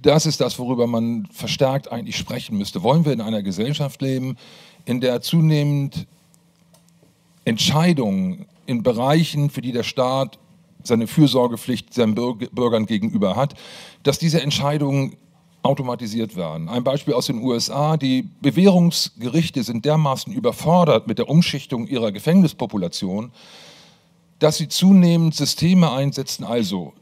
das ist das, worüber man verstärkt eigentlich sprechen müsste. Wollen wir in einer Gesellschaft leben, in der zunehmend Entscheidungen in Bereichen, für die der Staat seine Fürsorgepflicht seinen Bürgern gegenüber hat, dass diese Entscheidungen automatisiert werden. Ein Beispiel aus den USA, die Bewährungsgerichte sind dermaßen überfordert mit der Umschichtung ihrer Gefängnispopulation, dass sie zunehmend Systeme einsetzen, also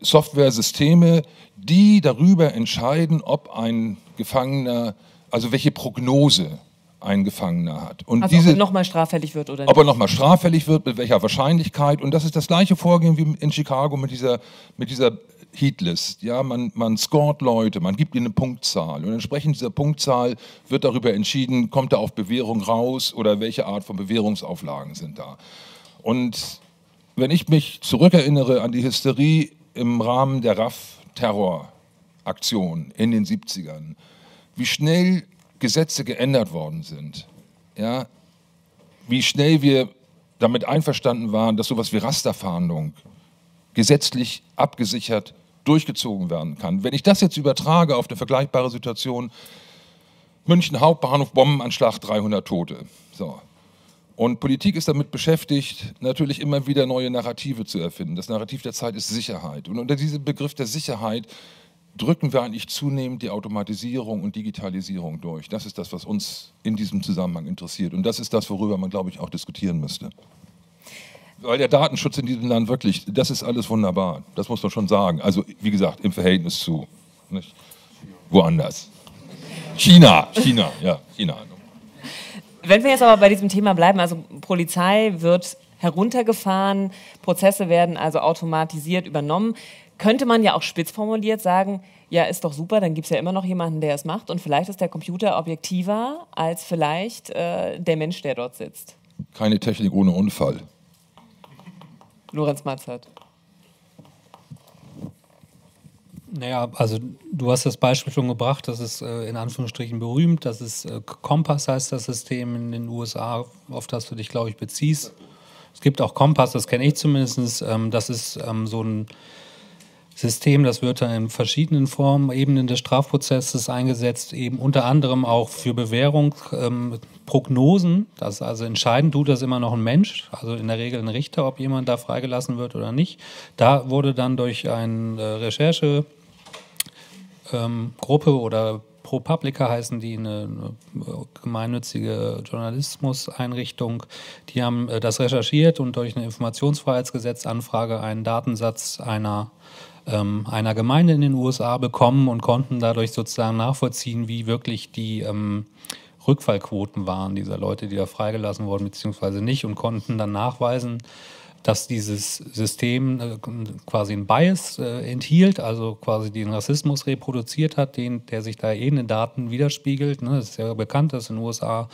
Software-Systeme, die darüber entscheiden, ob ein Gefangener, also welche Prognose ein Gefangener hat. Und also diese, ob er nochmal straffällig wird oder nicht. Ob er nochmal straffällig wird, mit welcher Wahrscheinlichkeit. Und das ist das gleiche Vorgehen wie in Chicago mit dieser, mit dieser Heatlist. Ja, man, man scoret Leute, man gibt ihnen eine Punktzahl. Und entsprechend dieser Punktzahl wird darüber entschieden, kommt er auf Bewährung raus oder welche Art von Bewährungsauflagen sind da. Und wenn ich mich zurückerinnere an die Hysterie im Rahmen der RAF-Terroraktion in den 70ern, wie schnell Gesetze geändert worden sind, ja, wie schnell wir damit einverstanden waren, dass sowas wie Rasterfahndung gesetzlich abgesichert durchgezogen werden kann. Wenn ich das jetzt übertrage auf eine vergleichbare Situation, München Hauptbahnhof, Bombenanschlag, 300 Tote. So. Und Politik ist damit beschäftigt, natürlich immer wieder neue Narrative zu erfinden. Das Narrativ der Zeit ist Sicherheit. Und unter diesem Begriff der Sicherheit drücken wir eigentlich zunehmend die Automatisierung und Digitalisierung durch. Das ist das, was uns in diesem Zusammenhang interessiert. Und das ist das, worüber man, glaube ich, auch diskutieren müsste. Weil der Datenschutz in diesem Land wirklich, das ist alles wunderbar. Das muss man schon sagen. Also, wie gesagt, im Verhältnis zu nicht? woanders. China, China, ja, China. Wenn wir jetzt aber bei diesem Thema bleiben, also Polizei wird heruntergefahren, Prozesse werden also automatisiert übernommen, könnte man ja auch spitz formuliert sagen, ja, ist doch super, dann gibt es ja immer noch jemanden, der es macht und vielleicht ist der Computer objektiver als vielleicht äh, der Mensch, der dort sitzt. Keine Technik ohne Unfall. Lorenz Matzert. Naja, also du hast das Beispiel schon gebracht, das ist äh, in Anführungsstrichen berühmt, das ist äh, Kompass heißt das System in den USA, auf das du dich, glaube ich, beziehst. Es gibt auch Kompass, das kenne ich zumindest, ähm, das ist ähm, so ein System, das wird dann in verschiedenen Formen, Ebenen des Strafprozesses eingesetzt, eben unter anderem auch für Bewährung, ähm, Prognosen. Das also entscheidend tut das immer noch ein Mensch, also in der Regel ein Richter, ob jemand da freigelassen wird oder nicht. Da wurde dann durch eine äh, Recherchegruppe ähm, oder ProPublica heißen die, eine, gemeinnützige Journalismuseinrichtung. Die haben äh, das recherchiert und durch eine Informationsfreiheitsgesetzanfrage einen Datensatz einer ähm, einer Gemeinde in den USA bekommen und konnten dadurch sozusagen nachvollziehen, wie wirklich die ähm, Rückfallquoten waren dieser Leute, die da freigelassen wurden, beziehungsweise nicht und konnten dann nachweisen, dass dieses System äh, quasi ein Bias äh, enthielt, also quasi den Rassismus reproduziert hat, den, der sich da eh in den Daten widerspiegelt. Ne? Es ist ja bekannt, dass in den USA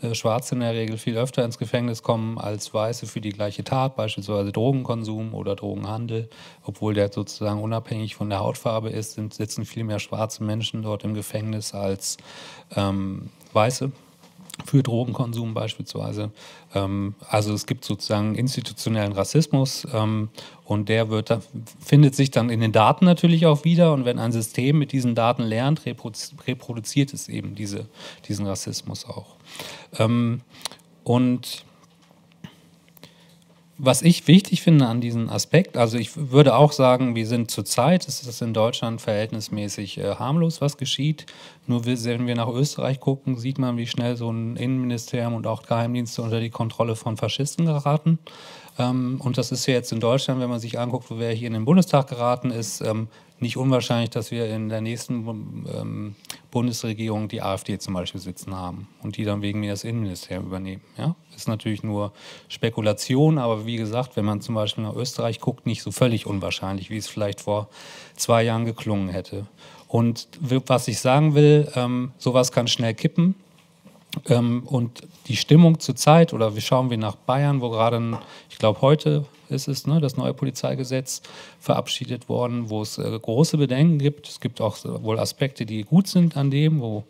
äh, Schwarze in der Regel viel öfter ins Gefängnis kommen als Weiße für die gleiche Tat, beispielsweise Drogenkonsum oder Drogenhandel. Obwohl der sozusagen unabhängig von der Hautfarbe ist, sind, sitzen viel mehr schwarze Menschen dort im Gefängnis als ähm, Weiße für Drogenkonsum beispielsweise. Ähm, also es gibt sozusagen institutionellen Rassismus ähm, und der wird, findet sich dann in den Daten natürlich auch wieder. Und wenn ein System mit diesen Daten lernt, reproduziert es eben diese, diesen Rassismus auch. Ähm, und was ich wichtig finde an diesem Aspekt, also ich würde auch sagen, wir sind zurzeit, ist es in Deutschland verhältnismäßig äh, harmlos, was geschieht. Nur wenn wir nach Österreich gucken, sieht man, wie schnell so ein Innenministerium und auch Geheimdienste unter die Kontrolle von Faschisten geraten. Ähm, und das ist ja jetzt in Deutschland, wenn man sich anguckt, wer hier in den Bundestag geraten ist, ähm, nicht unwahrscheinlich, dass wir in der nächsten ähm, Bundesregierung die AfD zum Beispiel sitzen haben und die dann wegen mir das Innenministerium übernehmen. Ja? Ist natürlich nur Spekulation, aber wie gesagt, wenn man zum Beispiel nach Österreich guckt, nicht so völlig unwahrscheinlich, wie es vielleicht vor zwei Jahren geklungen hätte. Und was ich sagen will, ähm, sowas kann schnell kippen. Ähm, und die Stimmung zurzeit, oder wir schauen wir nach Bayern, wo gerade, ich glaube heute ist es, ne, das neue Polizeigesetz verabschiedet worden, wo es äh, große Bedenken gibt. Es gibt auch wohl Aspekte, die gut sind an dem, wo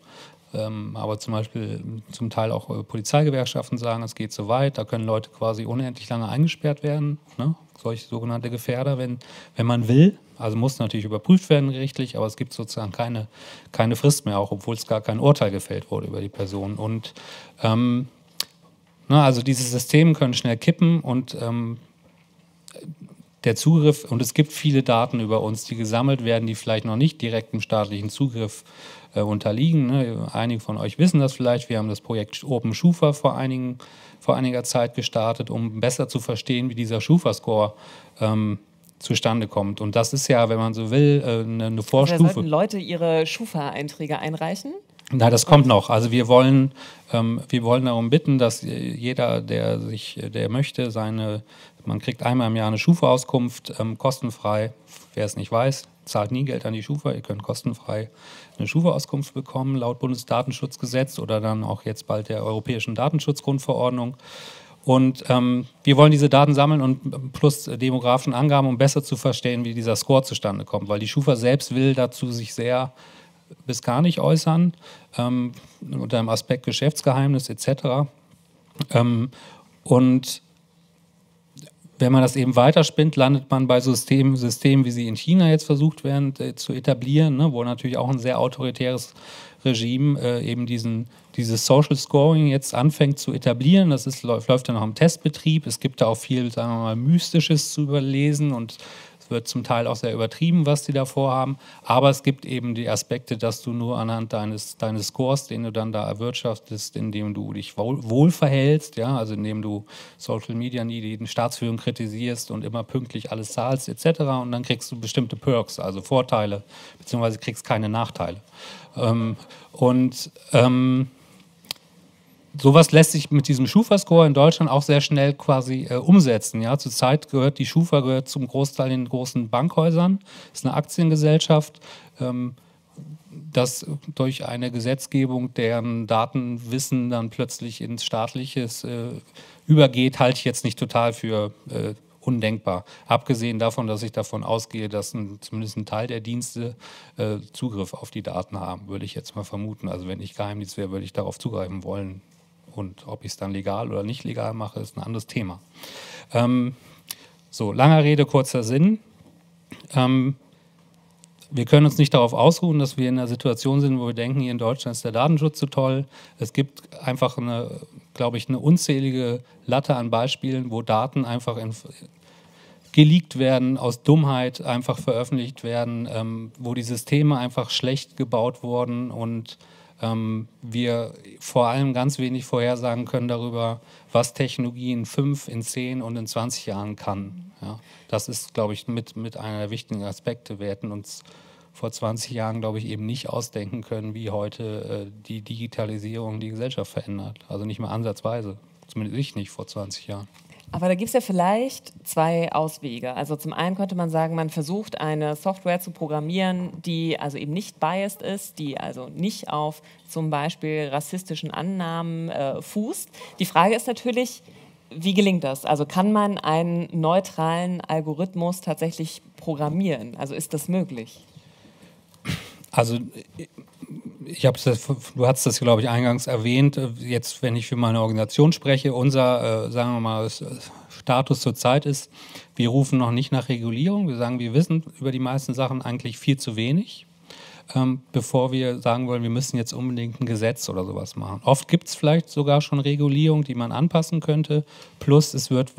aber zum Beispiel zum Teil auch äh, Polizeigewerkschaften sagen, es geht so weit, da können Leute quasi unendlich lange eingesperrt werden, ne? solche sogenannte Gefährder, wenn, wenn man will. Also muss natürlich überprüft werden gerichtlich, aber es gibt sozusagen keine, keine Frist mehr, auch obwohl es gar kein Urteil gefällt wurde über die Person. Und ähm, na, ne, also diese Systeme können schnell kippen und ähm, der Zugriff, und es gibt viele Daten über uns, die gesammelt werden, die vielleicht noch nicht direkt im staatlichen Zugriff äh, unterliegen. Ne? Einige von euch wissen das vielleicht. Wir haben das Projekt Open Schufa vor, einigen, vor einiger Zeit gestartet, um besser zu verstehen, wie dieser Schufa-Score ähm, zustande kommt. Und das ist ja, wenn man so will, äh, eine, eine Vorstufe. Also sollten Leute ihre Schufa-Einträge einreichen? Nein, das kommt noch. Also wir wollen, ähm, wir wollen darum bitten, dass jeder, der sich, der möchte, seine, man kriegt einmal im Jahr eine Schufa-Auskunft, ähm, kostenfrei. Wer es nicht weiß, zahlt nie Geld an die Schufa. Ihr könnt kostenfrei eine Schufa-Auskunft bekommen, laut Bundesdatenschutzgesetz oder dann auch jetzt bald der Europäischen Datenschutzgrundverordnung. Und ähm, wir wollen diese Daten sammeln und plus demografischen Angaben, um besser zu verstehen, wie dieser Score zustande kommt. Weil die Schufa selbst will dazu sich sehr bis gar nicht äußern, ähm, unter dem Aspekt Geschäftsgeheimnis etc. Ähm, und wenn man das eben weiterspinnt, landet man bei Systemen, Systemen, wie sie in China jetzt versucht werden äh, zu etablieren, ne, wo natürlich auch ein sehr autoritäres Regime äh, eben diesen, dieses Social Scoring jetzt anfängt zu etablieren. Das ist, läuft, läuft ja noch im Testbetrieb. Es gibt da auch viel, sagen wir mal, Mystisches zu überlesen und wird zum Teil auch sehr übertrieben, was die da vorhaben. Aber es gibt eben die Aspekte, dass du nur anhand deines, deines Scores, den du dann da erwirtschaftest, indem du dich wohl, wohl verhältst, ja, also indem du Social Media nie die Staatsführung kritisierst und immer pünktlich alles zahlst, etc. Und dann kriegst du bestimmte Perks, also Vorteile, beziehungsweise kriegst keine Nachteile. Ähm, und ähm, sowas lässt sich mit diesem Schufa-Score in Deutschland auch sehr schnell quasi äh, umsetzen. Ja? Zurzeit gehört die Schufa gehört zum Großteil den großen Bankhäusern, ist eine Aktiengesellschaft. Ähm, das durch eine Gesetzgebung, deren Datenwissen dann plötzlich ins Staatliches äh, übergeht, halte ich jetzt nicht total für äh, undenkbar. Abgesehen davon, dass ich davon ausgehe, dass ein, zumindest ein Teil der Dienste äh, Zugriff auf die Daten haben, würde ich jetzt mal vermuten. Also wenn ich Geheimdienst wäre, würde ich darauf zugreifen wollen. Und ob ich es dann legal oder nicht legal mache, ist ein anderes Thema. Ähm, so, langer Rede, kurzer Sinn. Ähm, wir können uns nicht darauf ausruhen, dass wir in einer Situation sind, wo wir denken, hier in Deutschland ist der Datenschutz so toll. Es gibt einfach eine, glaube ich, eine unzählige Latte an Beispielen, wo Daten einfach in, geleakt werden, aus Dummheit einfach veröffentlicht werden, ähm, wo die Systeme einfach schlecht gebaut wurden und ähm, wir vor allem ganz wenig vorhersagen können darüber, was Technologie in fünf, in zehn und in 20 Jahren kann. Ja, das ist, glaube ich, mit, mit einer der wichtigen Aspekte. Wir hätten uns vor 20 Jahren, glaube ich, eben nicht ausdenken können, wie heute äh, die Digitalisierung die Gesellschaft verändert. Also nicht mal ansatzweise. Zumindest ich nicht vor 20 Jahren. Aber da gibt es ja vielleicht zwei Auswege. Also zum einen könnte man sagen, man versucht eine Software zu programmieren, die also eben nicht biased ist, die also nicht auf zum Beispiel rassistischen Annahmen äh, fußt. Die Frage ist natürlich, wie gelingt das? Also kann man einen neutralen Algorithmus tatsächlich programmieren? Also ist das möglich? Also ich habe du hast das, glaube ich, eingangs erwähnt. Jetzt, wenn ich für meine Organisation spreche, unser, äh, sagen wir mal, Status zurzeit ist, wir rufen noch nicht nach Regulierung. Wir sagen, wir wissen über die meisten Sachen eigentlich viel zu wenig, ähm, bevor wir sagen wollen, wir müssen jetzt unbedingt ein Gesetz oder sowas machen. Oft gibt es vielleicht sogar schon Regulierung, die man anpassen könnte. Plus, es wird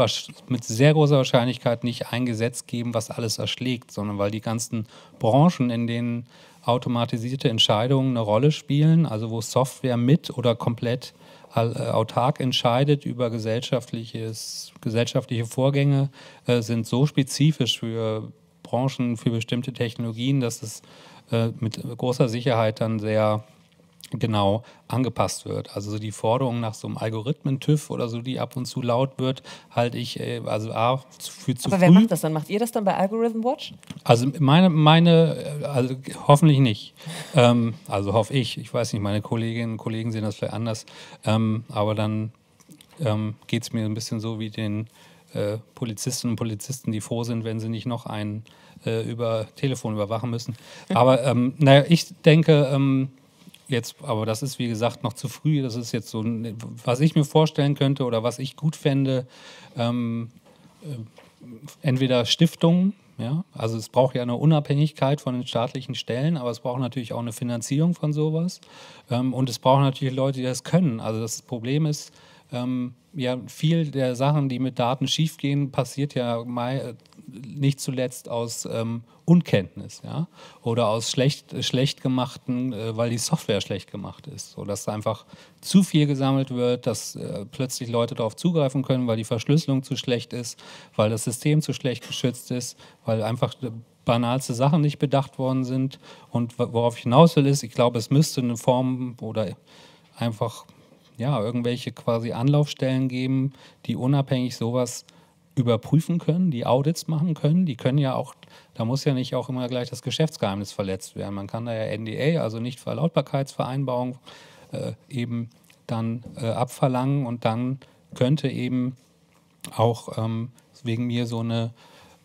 mit sehr großer Wahrscheinlichkeit nicht ein Gesetz geben, was alles erschlägt, sondern weil die ganzen Branchen, in denen automatisierte Entscheidungen eine Rolle spielen, also wo Software mit oder komplett äh, autark entscheidet über gesellschaftliches, gesellschaftliche Vorgänge, äh, sind so spezifisch für Branchen, für bestimmte Technologien, dass es äh, mit großer Sicherheit dann sehr genau angepasst wird. Also so die Forderung nach so einem Algorithmen-TÜV oder so, die ab und zu laut wird, halte ich äh, also A, für zu Aber wer macht das dann? Macht ihr das dann bei Algorithm Watch? Also meine, meine also hoffentlich nicht. ähm, also hoffe ich. Ich weiß nicht, meine Kolleginnen und Kollegen sehen das vielleicht anders. Ähm, aber dann ähm, geht es mir ein bisschen so wie den äh, Polizistinnen und Polizisten, die froh sind, wenn sie nicht noch einen äh, über Telefon überwachen müssen. Aber ähm, naja, ich denke, ähm, jetzt, aber das ist wie gesagt noch zu früh. Das ist jetzt so, was ich mir vorstellen könnte oder was ich gut fände. Ähm, äh, entweder Stiftungen, ja, also es braucht ja eine Unabhängigkeit von den staatlichen Stellen, aber es braucht natürlich auch eine Finanzierung von sowas. Ähm, und es braucht natürlich Leute, die das können. Also das Problem ist, ähm, ja, viel der Sachen, die mit Daten schiefgehen, passiert ja nicht zuletzt aus ähm, Unkenntnis ja? oder aus schlecht, schlecht gemachten, äh, weil die Software schlecht gemacht ist. So dass einfach zu viel gesammelt wird, dass äh, plötzlich Leute darauf zugreifen können, weil die Verschlüsselung zu schlecht ist, weil das System zu schlecht geschützt ist, weil einfach banalste Sachen nicht bedacht worden sind. Und worauf ich hinaus will, ist, ich glaube, es müsste eine Form oder einfach ja, irgendwelche quasi Anlaufstellen geben, die unabhängig sowas überprüfen können, die Audits machen können. Die können ja auch, da muss ja nicht auch immer gleich das Geschäftsgeheimnis verletzt werden. Man kann da ja NDA, also nicht Verlautbarkeitsvereinbarung, äh, eben dann äh, abverlangen und dann könnte eben auch ähm, wegen mir so eine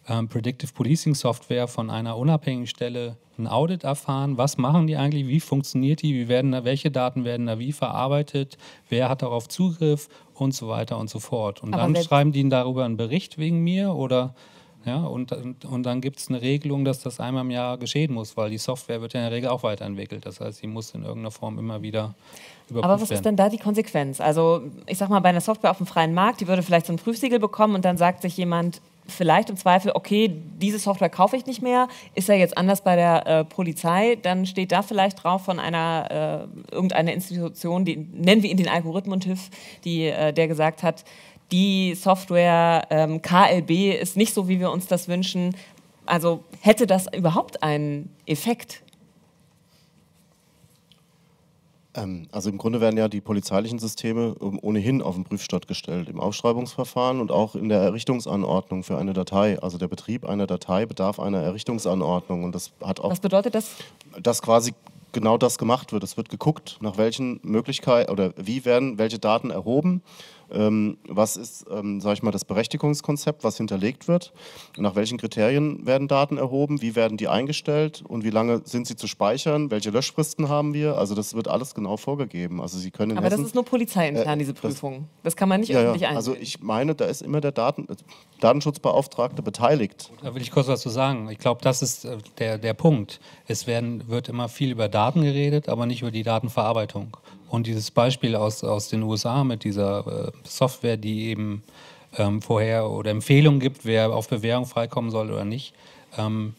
ähm, Predictive Policing Software von einer unabhängigen Stelle ein Audit erfahren. Was machen die eigentlich? Wie funktioniert die? Wie werden da, welche Daten werden da wie verarbeitet? Wer hat darauf Zugriff? Und so weiter und so fort. Und Aber dann schreiben die darüber einen Bericht wegen mir oder ja, und, und, und dann gibt es eine Regelung, dass das einmal im Jahr geschehen muss, weil die Software wird ja in der Regel auch weiterentwickelt. Das heißt, sie muss in irgendeiner Form immer wieder überprüft Aber was werden. ist denn da die Konsequenz? Also ich sag mal, bei einer Software auf dem freien Markt, die würde vielleicht so ein Prüfsiegel bekommen und dann sagt sich jemand, vielleicht im Zweifel, okay, diese Software kaufe ich nicht mehr, ist ja jetzt anders bei der äh, Polizei, dann steht da vielleicht drauf von einer äh, irgendeiner Institution, die nennen wir ihn den Algorithmus-TÜV, die äh, der gesagt hat, die Software ähm, KLB ist nicht so, wie wir uns das wünschen. Also hätte das überhaupt einen Effekt? Ähm, also im Grunde werden ja die polizeilichen Systeme ähm, ohnehin auf den Prüfstand gestellt, im Aufschreibungsverfahren und auch in der Errichtungsanordnung für eine Datei. Also der Betrieb einer Datei bedarf einer Errichtungsanordnung und das hat auch... Was bedeutet das? Dass quasi genau das gemacht wird. Es wird geguckt, nach welchen Möglichkeiten oder wie werden welche Daten erhoben ähm, was ist, ähm, sage ich mal, das Berechtigungskonzept, was hinterlegt wird, nach welchen Kriterien werden Daten erhoben, wie werden die eingestellt und wie lange sind sie zu speichern, welche Löschfristen haben wir, also das wird alles genau vorgegeben. Also Sie können Aber Hessen, das ist nur polizeiintern, äh, diese Prüfung. Das, das, kann man nicht ja, öffentlich ja. Also ich meine, da ist immer der Daten, Datenschutzbeauftragte beteiligt. Da will ich kurz was zu sagen. Ich glaube, das ist äh, der, der Punkt. Es werden, wird immer viel über Daten geredet, aber nicht über die Datenverarbeitung. Und dieses Beispiel aus, aus den USA mit dieser äh, Software, die eben ähm, vorher oder Empfehlungen gibt, wer auf Bewährung freikommen soll oder nicht. Ähm,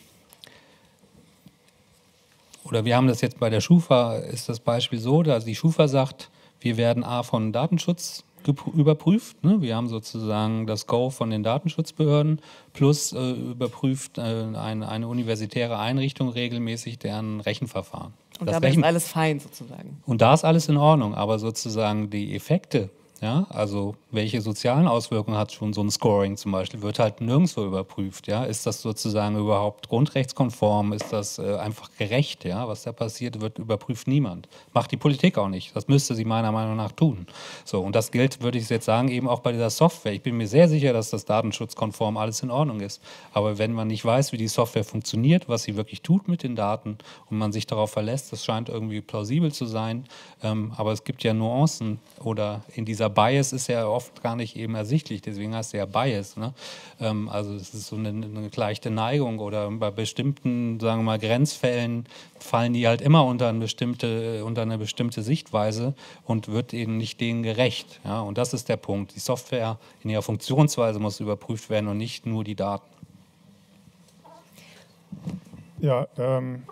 oder wir haben das jetzt bei der Schufa, ist das Beispiel so, dass die Schufa sagt, wir werden A von Datenschutz überprüft. Ne? Wir haben sozusagen das Go von den Datenschutzbehörden plus äh, überprüft äh, eine, eine universitäre Einrichtung regelmäßig deren Rechenverfahren. Und dabei ist alles fein sozusagen. Und da ist alles in Ordnung, aber sozusagen die Effekte, ja, also welche sozialen Auswirkungen hat schon so ein Scoring zum Beispiel, wird halt nirgendwo überprüft. Ja? Ist das sozusagen überhaupt grundrechtskonform? Ist das äh, einfach gerecht? Ja? Was da passiert, wird überprüft niemand. Macht die Politik auch nicht. Das müsste sie meiner Meinung nach tun. So, und das gilt, würde ich jetzt sagen, eben auch bei dieser Software. Ich bin mir sehr sicher, dass das datenschutzkonform alles in Ordnung ist. Aber wenn man nicht weiß, wie die Software funktioniert, was sie wirklich tut mit den Daten und man sich darauf verlässt, das scheint irgendwie plausibel zu sein. Ähm, aber es gibt ja Nuancen oder in dieser Bias ist ja oft gar nicht eben ersichtlich, deswegen heißt es ja Bias. Ne? Ähm, also es ist so eine, eine leichte Neigung oder bei bestimmten, sagen wir mal, Grenzfällen fallen die halt immer unter eine bestimmte, unter eine bestimmte Sichtweise und wird eben nicht denen gerecht. Ja? Und das ist der Punkt. Die Software in ihrer Funktionsweise muss überprüft werden und nicht nur die Daten. Ja, ähm,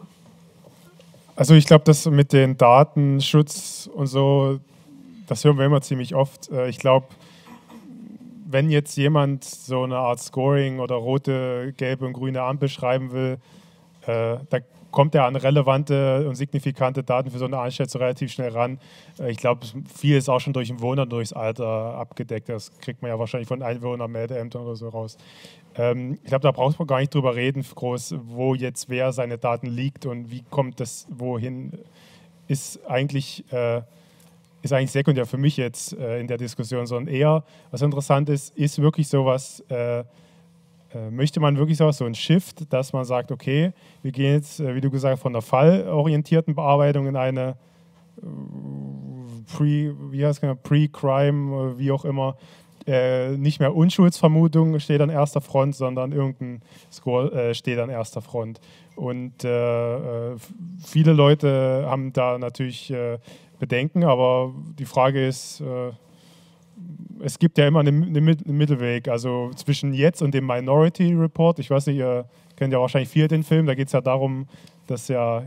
also ich glaube, das mit den Datenschutz und so, das hören wir immer ziemlich oft. Äh, ich glaube, wenn jetzt jemand so eine Art Scoring oder rote, gelbe und grüne Ampel schreiben will, äh, da kommt er an relevante und signifikante Daten für so eine Einschätzung relativ schnell ran. Äh, ich glaube, viel ist auch schon durch den Wohner, durchs Alter abgedeckt. Das kriegt man ja wahrscheinlich von Einwohnermeldeämtern oder so raus. Ähm, ich glaube, da braucht man gar nicht drüber reden, groß, wo jetzt wer seine Daten liegt und wie kommt das wohin. Ist eigentlich. Äh, ist eigentlich sekundär für mich jetzt äh, in der Diskussion, sondern eher, was interessant ist, ist wirklich sowas, äh, äh, möchte man wirklich sowas, so ein Shift, dass man sagt, okay, wir gehen jetzt, äh, wie du gesagt hast, von der fallorientierten Bearbeitung in eine äh, Pre, wie heißt es, Pre-Crime, äh, wie auch immer, nicht mehr Unschuldsvermutung steht an erster Front, sondern irgendein Score steht an erster Front. Und viele Leute haben da natürlich bedenken, aber die Frage ist, äh, es gibt ja immer einen, einen, Mittelweg, also zwischen jetzt und dem Minority Report. Ich weiß nicht, ihr kennt ja wahrscheinlich viel den Film, da geht es ja darum, dass ja,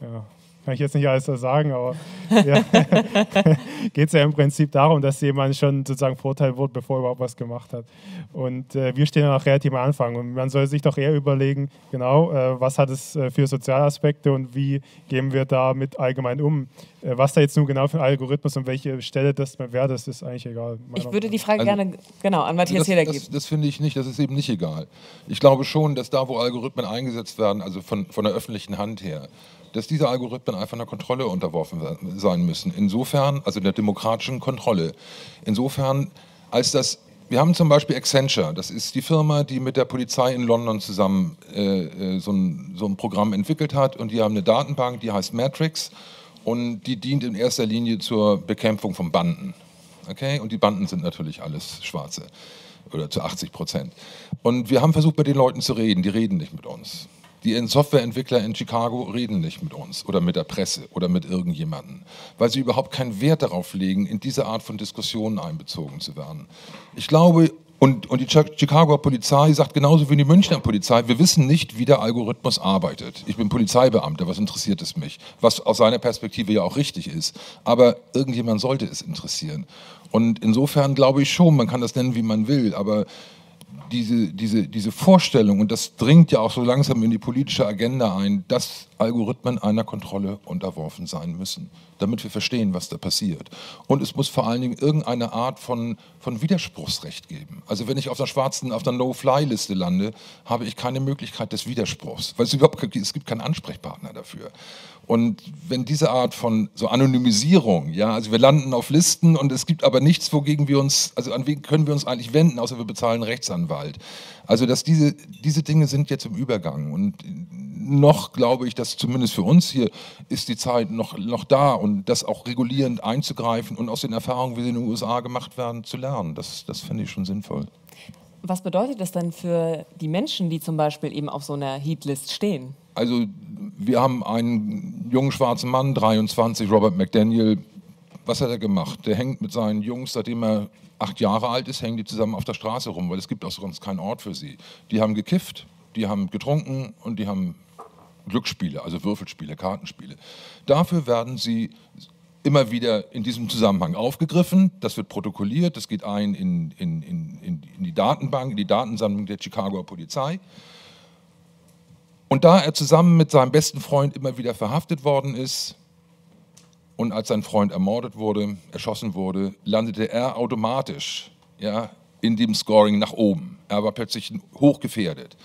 ja kann ich jetzt nicht alles sagen, aber ja, (laughs) geht es ja im Prinzip darum, dass jemand schon sozusagen verurteilt wird, bevor er überhaupt was gemacht hat. Und äh, wir stehen ja noch relativ am Anfang und man soll sich doch eher überlegen, genau, äh, was hat es äh, für Sozialaspekte und wie gehen wir damit allgemein um. Äh, was da jetzt nun genau für ein Algorithmus und welche Stelle das wäre, das ist eigentlich egal. Ich würde die Frage also, gerne genau an Matthias Heder geben. Das, das finde ich nicht, das ist eben nicht egal. Ich glaube schon, dass da, wo Algorithmen eingesetzt werden, also von, von der öffentlichen Hand her, dass diese Algorithmen einfach einer Kontrolle unterworfen sein müssen. Insofern, also der demokratischen Kontrolle. Insofern, als das wir haben zum Beispiel Accenture, das ist die Firma, die mit der Polizei in London zusammen äh, äh, so, ein, so, ein, Programm entwickelt hat und die haben eine Datenbank, die heißt Matrix und die dient in erster Linie zur Bekämpfung von Banden. Okay? Und die Banden sind natürlich alles Schwarze oder zu 80 Prozent. Und wir haben versucht, mit den Leuten zu reden, die reden nicht mit uns. Die Softwareentwickler in Chicago reden nicht mit uns oder mit der Presse oder mit irgendjemandem, weil sie überhaupt keinen Wert darauf legen, in diese Art von Diskussionen einbezogen zu werden. Ich glaube, und, und, die Chicagoer Polizei sagt genauso wie die Münchner Polizei, wir wissen nicht, wie der Algorithmus arbeitet. Ich bin Polizeibeamter, was interessiert es mich? Was aus seiner Perspektive ja auch richtig ist. Aber irgendjemand sollte es interessieren. Und insofern glaube ich schon, man kann das nennen, wie man will, aber diese, diese, diese Vorstellung, und das dringt ja auch so langsam in die politische Agenda ein, dass Algorithmen einer Kontrolle unterworfen sein müssen, damit wir verstehen, was da passiert. Und es muss vor allen Dingen irgendeine Art von, von Widerspruchsrecht geben. Also wenn ich auf der schwarzen, auf der No-Fly-Liste lande, habe ich keine Möglichkeit des Widerspruchs, weil es überhaupt es gibt keinen Ansprechpartner dafür. Und wenn diese Art von so Anonymisierung, ja, also wir landen auf Listen und es gibt aber nichts, wogegen wir uns, also an wen können wir uns eigentlich wenden, außer wir bezahlen einen Rechtsanwalt. Also dass diese, diese Dinge sind jetzt im Übergang und noch glaube ich, dass zumindest für uns hier ist die Zeit noch, noch da und das auch regulierend einzugreifen und aus den Erfahrungen, wie sie in den USA gemacht werden, zu lernen. Das, das finde ich schon sinnvoll. Was bedeutet das denn für die Menschen, die zum Beispiel eben auf so einer Heatlist stehen? Also wir haben einen jungen schwarzen Mann, 23, Robert McDaniel. Was hat er gemacht? Der hängt mit seinen Jungs, seitdem er acht Jahre alt ist, hängen die zusammen auf der Straße rum, weil es gibt auch sonst keinen Ort für sie. Die haben gekifft, die haben getrunken und die haben Glücksspiele, also Würfelspiele, Kartenspiele. Dafür werden sie immer wieder in diesem Zusammenhang aufgegriffen. Das wird protokolliert, das geht ein in, in, in, in die Datenbank, in die Datensammlung der Chicagoer Polizei. Und da er zusammen mit seinem besten Freund immer wieder verhaftet worden ist und als sein Freund ermordet wurde, erschossen wurde, landete er automatisch ja, in dem Scoring nach oben. Er war plötzlich hochgefährdet.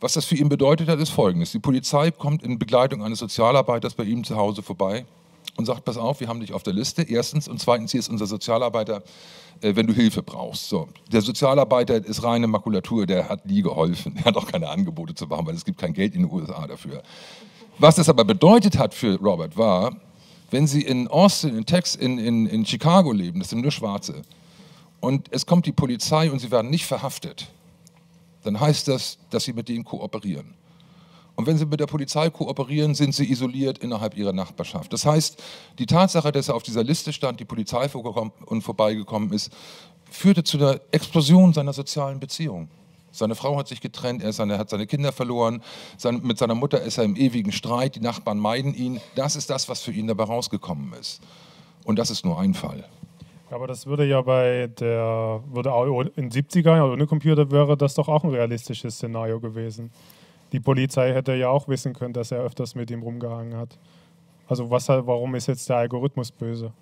Was das für ihn bedeutet hat, ist folgendes. Die Polizei kommt in Begleitung eines Sozialarbeiters bei ihm zu Hause vorbei und sagt, pass auf, wir haben dich auf der Liste, erstens. Und zweitens, hier ist unser Sozialarbeiter, äh, wenn du Hilfe brauchst. So. Der Sozialarbeiter ist reine Makulatur, der hat nie geholfen. Er hat auch keine Angebote zu machen, weil es gibt kein Geld in den USA dafür. Was das aber bedeutet hat für Robert war, wenn Sie in Austin, in Texas, in, in, in Chicago leben, das sind nur Schwarze, und es kommt die Polizei und Sie werden nicht verhaftet, dann heißt das, dass Sie mit denen kooperieren. Und wenn sie mit der Polizei kooperieren, sind sie isoliert innerhalb ihrer Nachbarschaft. Das heißt, die Tatsache, dass er auf dieser Liste stand, die Polizei und vorbeigekommen ist, führte zu der Explosion seiner sozialen Beziehung. Seine Frau hat sich getrennt, er seine, hat seine Kinder verloren, sein, mit seiner Mutter ist er im ewigen Streit, die Nachbarn meiden ihn. Das ist das, was für ihn dabei rausgekommen ist. Und das ist nur ein Fall. Aber das würde ja bei der, würde auch in 70er ohne Computer wäre das doch auch ein realistisches Szenario gewesen die Polizei hätte ja auch wissen können, dass er öfters mit ihm rumgehangen hat. Also was, warum ist jetzt der Algorithmus böse?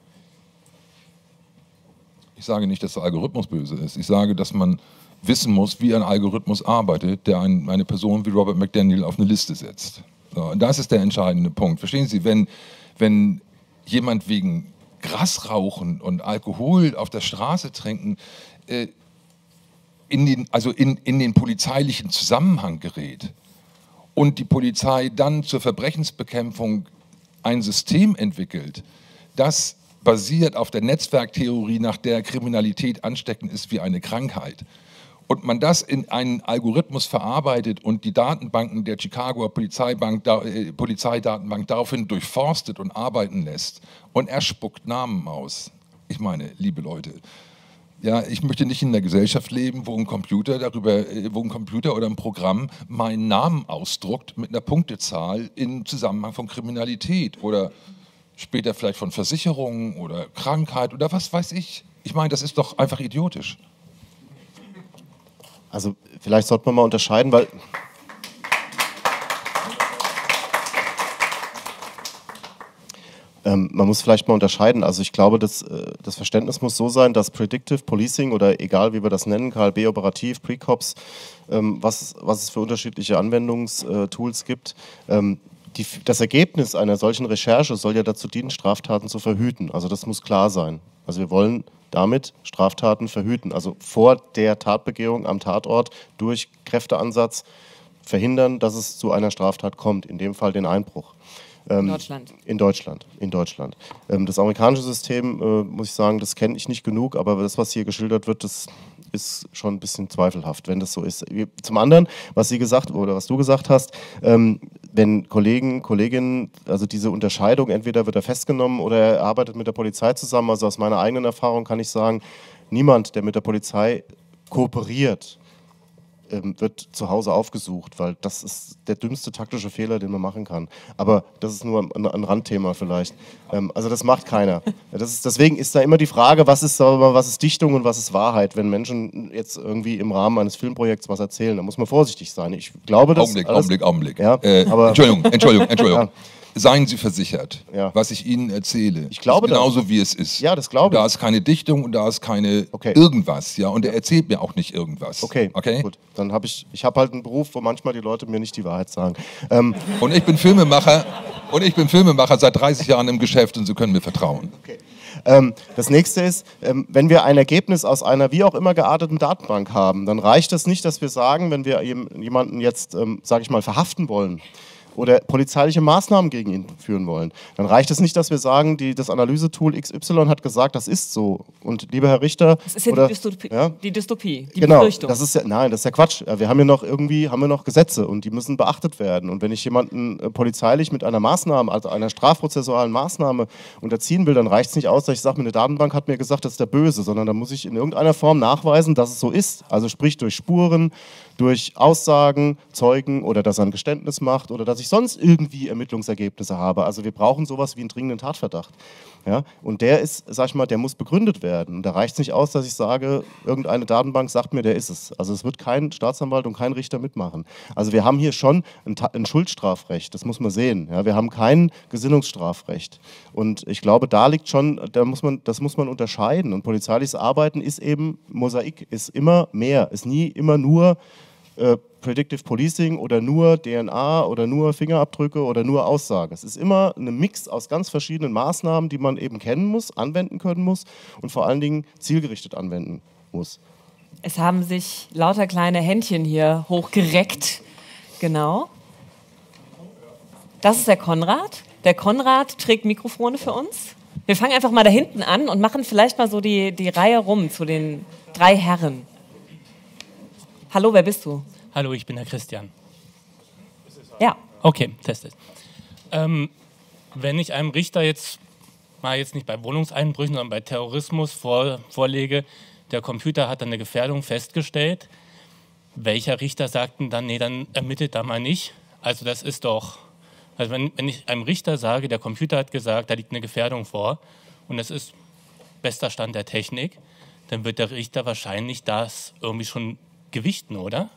Ich sage nicht, dass der Algorithmus böse ist. Ich sage, dass man wissen muss, wie ein Algorithmus arbeitet, der ein, eine Person wie Robert McDaniel auf eine Liste setzt. So, das ist der entscheidende Punkt. Verstehen Sie, wenn, wenn jemand wegen Grasrauchen und Alkohol auf der Straße trinken, äh, in den, also in, in den polizeilichen Zusammenhang gerät, und die Polizei dann zur Verbrechensbekämpfung ein System entwickelt, das basiert auf der Netzwerktheorie, nach der Kriminalität ansteckend ist wie eine Krankheit, und man das in einen Algorithmus verarbeitet und die Datenbanken der Chicagoer Polizeibank, äh, Polizeidatenbank daraufhin durchforstet und arbeiten lässt und er spuckt Namen aus. Ich meine, liebe Leute, ja, ich möchte nicht in einer Gesellschaft leben, wo ein Computer darüber, äh, wo ein Computer oder ein Programm meinen Namen ausdruckt mit einer Punktezahl im Zusammenhang von Kriminalität oder später vielleicht von Versicherungen oder Krankheit oder was weiß ich. Ich meine, das ist doch einfach idiotisch. Also vielleicht sollte man mal unterscheiden, weil Ähm, man muss vielleicht mal unterscheiden. Also ich glaube, das, äh, das Verständnis muss so sein, dass Predictive Policing oder egal wie wir das nennen, KLB operativ, Precops, ähm, was, was es für unterschiedliche Anwendungstools gibt, ähm, die, das Ergebnis einer solchen Recherche soll ja dazu dienen, Straftaten zu verhüten. Also das muss klar sein. Also wir wollen damit Straftaten verhüten. Also vor der Tatbegehung am Tatort durch Kräfteansatz verhindern, dass es zu einer Straftat kommt, in dem Fall den Einbruch. Ähm, in Deutschland. In Deutschland, in Deutschland. Ähm, das amerikanische System, äh, muss ich sagen, das kenne ich nicht genug, aber das, was hier geschildert wird, das ist schon ein bisschen zweifelhaft, wenn das so ist. Zum anderen, was Sie gesagt oder was du gesagt hast, ähm, wenn Kollegen, Kolleginnen, also diese Unterscheidung, entweder wird er festgenommen oder er arbeitet mit der Polizei zusammen. Also aus meiner eigenen Erfahrung kann ich sagen, niemand, der mit der Polizei kooperiert, ähm, wird zu Hause aufgesucht, weil das ist der dümmste taktische Fehler, den man machen kann. Aber das ist nur ein, ein Randthema vielleicht. Ähm, also das macht keiner. Das ist, deswegen ist da immer die Frage, was ist, was ist Dichtung und was ist Wahrheit, wenn Menschen jetzt irgendwie im Rahmen eines Filmprojekts was erzählen. Da muss man vorsichtig sein. Ich glaube, dass Augenblick, alles, Augenblick, Augenblick. Ja, äh, Entschuldigung, Entschuldigung, (laughs) Entschuldigung. Ja. Seien Sie versichert, ja. was ich Ihnen erzähle. Ich glaube ist genauso das. wie es ist. Ja, das glaube ich. Da ist keine Dichtung und da ist keine okay. irgendwas, ja. Und er erzählt mir auch nicht irgendwas. Okay, okay? gut. Dann habe ich, ich habe halt einen Beruf, wo manchmal die Leute mir nicht die Wahrheit sagen. Ähm. Und ich bin Filmemacher und ich bin Filmemacher seit 30 Jahren im Geschäft und Sie können mir vertrauen. Okay. Ähm, das nächste ist, ähm, wenn wir ein Ergebnis aus einer wie auch immer gearteten Datenbank haben, dann reicht es nicht, dass wir sagen, wenn wir jemanden jetzt, ähm, sage ich mal, verhaften wollen, oder polizeiliche Maßnahmen gegen ihn führen wollen, dann reicht es nicht, dass wir sagen, die, das Analysetool XY hat gesagt, das ist so. Und lieber Herr Richter. Das ist ja, oder, die, Dystopie, ja? die Dystopie, die genau, Befürchtung. Das ist ja, nein, das ist ja Quatsch. Wir haben ja noch irgendwie haben wir noch Gesetze und die müssen beachtet werden. Und wenn ich jemanden äh, polizeilich mit einer Maßnahme, also einer strafprozessualen Maßnahme unterziehen will, dann reicht es nicht aus, dass ich sage, eine Datenbank hat mir gesagt, das ist der Böse, sondern da muss ich in irgendeiner Form nachweisen, dass es so ist. Also sprich durch Spuren, durch Aussagen, Zeugen oder dass er ein Geständnis macht oder dass ich sonst irgendwie Ermittlungsergebnisse habe. Also wir brauchen sowas wie einen dringenden Tatverdacht. Ja? Und der ist, sag ich mal, der muss begründet werden. Da reicht es nicht aus, dass ich sage, irgendeine Datenbank sagt mir, der ist es. Also es wird kein Staatsanwalt und kein Richter mitmachen. Also wir haben hier schon ein, ein Schuldstrafrecht, das muss man sehen. Ja? Wir haben kein Gesinnungsstrafrecht. Und ich glaube, da liegt schon, da muss man, das muss man unterscheiden. Und polizeiliches Arbeiten ist eben Mosaik, ist immer mehr, ist nie immer nur äh, Predictive Policing oder nur DNA oder nur Fingerabdrücke oder nur Aussage. Es ist immer ein Mix aus ganz verschiedenen Maßnahmen, die man eben kennen muss, anwenden können muss und vor allen Dingen zielgerichtet anwenden muss. Es haben sich lauter kleine Händchen hier hochgereckt. Genau. Das ist der Konrad. Der Konrad trägt Mikrofone für uns. Wir fangen einfach mal da hinten an und machen vielleicht mal so die, die Reihe rum zu den drei Herren. Hallo, wer bist du? Hallo, ich bin der Christian. Ja. Okay, testet. Ähm, wenn ich einem Richter jetzt mal jetzt nicht bei Wohnungseinbrüchen, sondern bei Terrorismus vor, vorlege, der Computer hat eine Gefährdung festgestellt, welcher Richter sagt denn dann, nee, dann ermittelt da mal nicht? Also das ist doch, also wenn, wenn ich einem Richter sage, der Computer hat gesagt, da liegt eine Gefährdung vor und das ist bester Stand der Technik, dann wird der Richter wahrscheinlich das irgendwie schon gewichten, oder?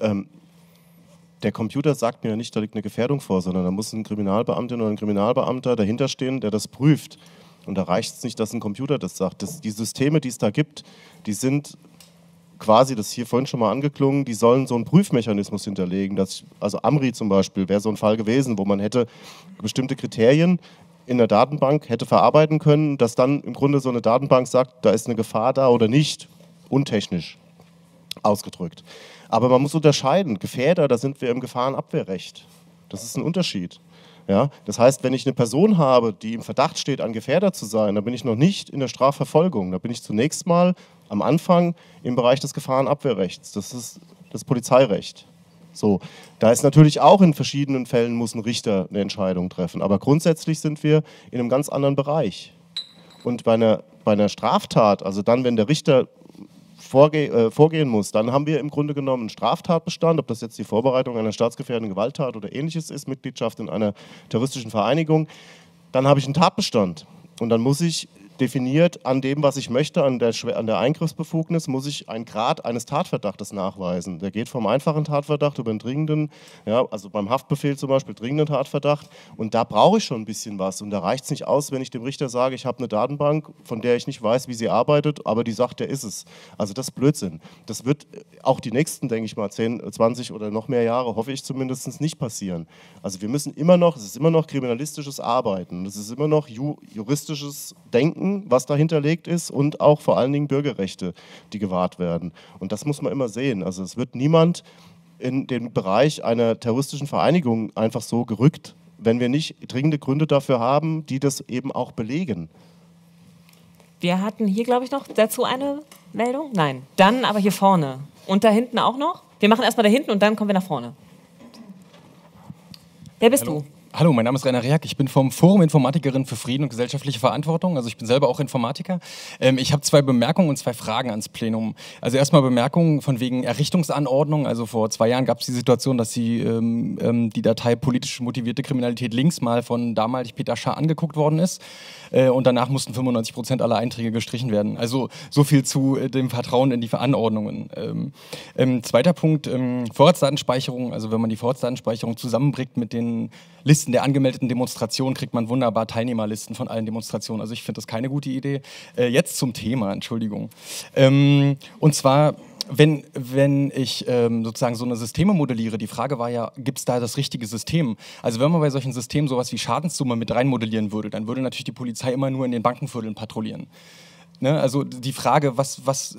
Ähm, der Computer sagt mir ja nicht, da liegt eine Gefährdung vor, sondern da muss ein Kriminalbeamtin oder ein Kriminalbeamter dahinter stehen, der das prüft. Und da reicht es nicht, dass ein Computer das sagt. Das, die Systeme, die es da gibt, die sind quasi, das ist hier vorhin schon mal angeklungen, die sollen so einen Prüfmechanismus hinterlegen. Dass, also Amri zum Beispiel wäre so ein Fall gewesen, wo man hätte bestimmte Kriterien in der Datenbank hätte verarbeiten können, dass dann im Grunde so eine Datenbank sagt, da ist eine Gefahr da oder nicht untechnisch ausgedrückt. Aber man muss unterscheiden. Gefährder, da sind wir im Gefahrenabwehrrecht. Das ist ein Unterschied. Ja? Das heißt, wenn ich eine Person habe, die im Verdacht steht, ein Gefährder zu sein, dann bin ich noch nicht in der Strafverfolgung. Da bin ich zunächst mal am Anfang im Bereich des Gefahrenabwehrrechts. Das ist das Polizeirecht. So, da ist natürlich auch in verschiedenen Fällen muss ein Richter eine Entscheidung treffen. Aber grundsätzlich sind wir in einem ganz anderen Bereich. Und bei einer, bei einer Straftat, also dann, wenn der Richter vorge äh, vorgehen muss, dann haben wir im Grunde genommen einen Straftatbestand, ob das jetzt die Vorbereitung einer staatsgefährdenden Gewalttat oder ähnliches ist, Mitgliedschaft in einer terroristischen Vereinigung, dann habe ich einen Tatbestand. Und dann muss ich definiert an dem, was ich möchte, an der, an der Eingriffsbefugnis, muss ich einen Grad eines Tatverdachtes nachweisen. Der geht vom einfachen Tatverdacht über den dringenden, ja, also beim Haftbefehl zum Beispiel dringenden Tatverdacht. Und da brauche ich schon ein bisschen was. Und da reicht es nicht aus, wenn ich dem Richter sage, ich habe eine Datenbank, von der ich nicht weiß, wie sie arbeitet, aber die sagt, der ist es. Also das ist Blödsinn. Das wird auch die nächsten, denke ich mal, 10, 20 oder noch mehr Jahre, hoffe ich zumindest, nicht passieren. Also wir müssen immer noch, es ist immer noch kriminalistisches Arbeiten, es ist immer noch ju juristisches Denken, was dahinter liegt ist und auch vor allen Dingen Bürgerrechte, die gewahrt werden. Und das muss man immer sehen. Also es wird niemand in den Bereich einer terroristischen Vereinigung einfach so gerückt, wenn wir nicht dringende Gründe dafür haben, die das eben auch belegen. Wir hatten hier, glaube ich, noch dazu eine Meldung. Nein, dann aber hier vorne. Und da hinten auch noch? Wir machen erstmal da hinten und dann kommen wir nach vorne. Wer bist Hallo. du? Hallo, mein Name ist Rainer Reak. Ich bin vom Forum Informatikerin für Frieden und gesellschaftliche Verantwortung. Also ich bin selber auch Informatiker. Ähm, ich habe zwei Bemerkungen und zwei Fragen ans Plenum. Also erstmal Bemerkungen von wegen Errichtungsanordnung. Also vor zwei Jahren gab es die Situation, dass die, ähm, ähm, die Datei politisch motivierte Kriminalität links mal von damalig Peter Schaar angeguckt worden ist. Äh, und danach mussten 95 Prozent aller Einträge gestrichen werden. Also so viel zu äh, dem Vertrauen in die Anordnungen. Ähm, ähm, zweiter Punkt, ähm, Vorratsdatenspeicherung. Also wenn man die Vorratsdatenspeicherung zusammenbringt mit den Listen der angemeldeten Demonstrationen, kriegt man wunderbar Teilnehmerlisten von allen Demonstrationen. Also ich finde das keine gute Idee. Äh, jetzt zum Thema, Entschuldigung. Ähm, und zwar wenn, wenn ich ähm, sozusagen so eine Systeme modelliere, die Frage war ja, gibt es da das richtige System? Also wenn man bei solchen Systemen sowas wie Schadenssumme mit rein modellieren würde, dann würde natürlich die Polizei immer nur in den Bankenvierteln patrouillieren. Ne? Also die Frage, was, was,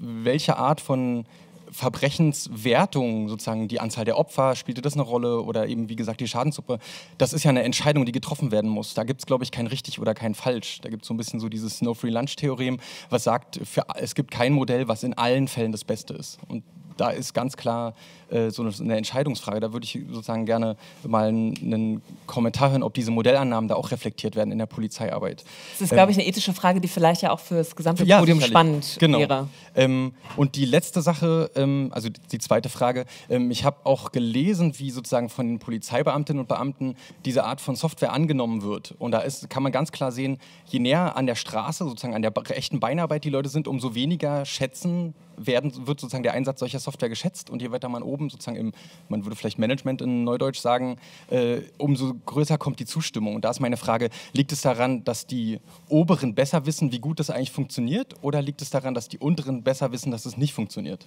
welche Art von Verbrechenswertung, sozusagen die Anzahl der Opfer, spielte das eine Rolle oder eben wie gesagt die Schadenssuppe, das ist ja eine Entscheidung, die getroffen werden muss. Da gibt es, glaube ich, kein richtig oder kein falsch. Da gibt es so ein bisschen so dieses No-Free-Lunch-Theorem, was sagt, für, es gibt kein Modell, was in allen Fällen das Beste ist. Und da ist ganz klar äh, so eine, Entscheidungsfrage. Da würde ich sozusagen gerne mal einen, Kommentar hören, ob diese Modellannahmen da auch reflektiert werden in der Polizeiarbeit. Das ist, glaube ich, eine ethische Frage, die vielleicht ja auch für das gesamte ja, Podium spannend genau. wäre. Ähm, und die letzte Sache, ähm, also die zweite Frage, ähm, ich habe auch gelesen, wie sozusagen von den Polizeibeamtinnen und Beamten diese Art von Software angenommen wird. Und da ist, kann man ganz klar sehen, je näher an der Straße, sozusagen an der echten Beinarbeit die Leute sind, umso weniger schätzen werden, wird sozusagen der Einsatz solcher Software geschätzt und je weiter man oben sozusagen im, man würde vielleicht Management in Neudeutsch sagen, äh, umso größer kommt die Zustimmung. Und da ist meine Frage, liegt es daran, dass die Oberen besser wissen, wie gut das eigentlich funktioniert oder liegt es daran, dass die Unteren besser wissen, dass es nicht funktioniert?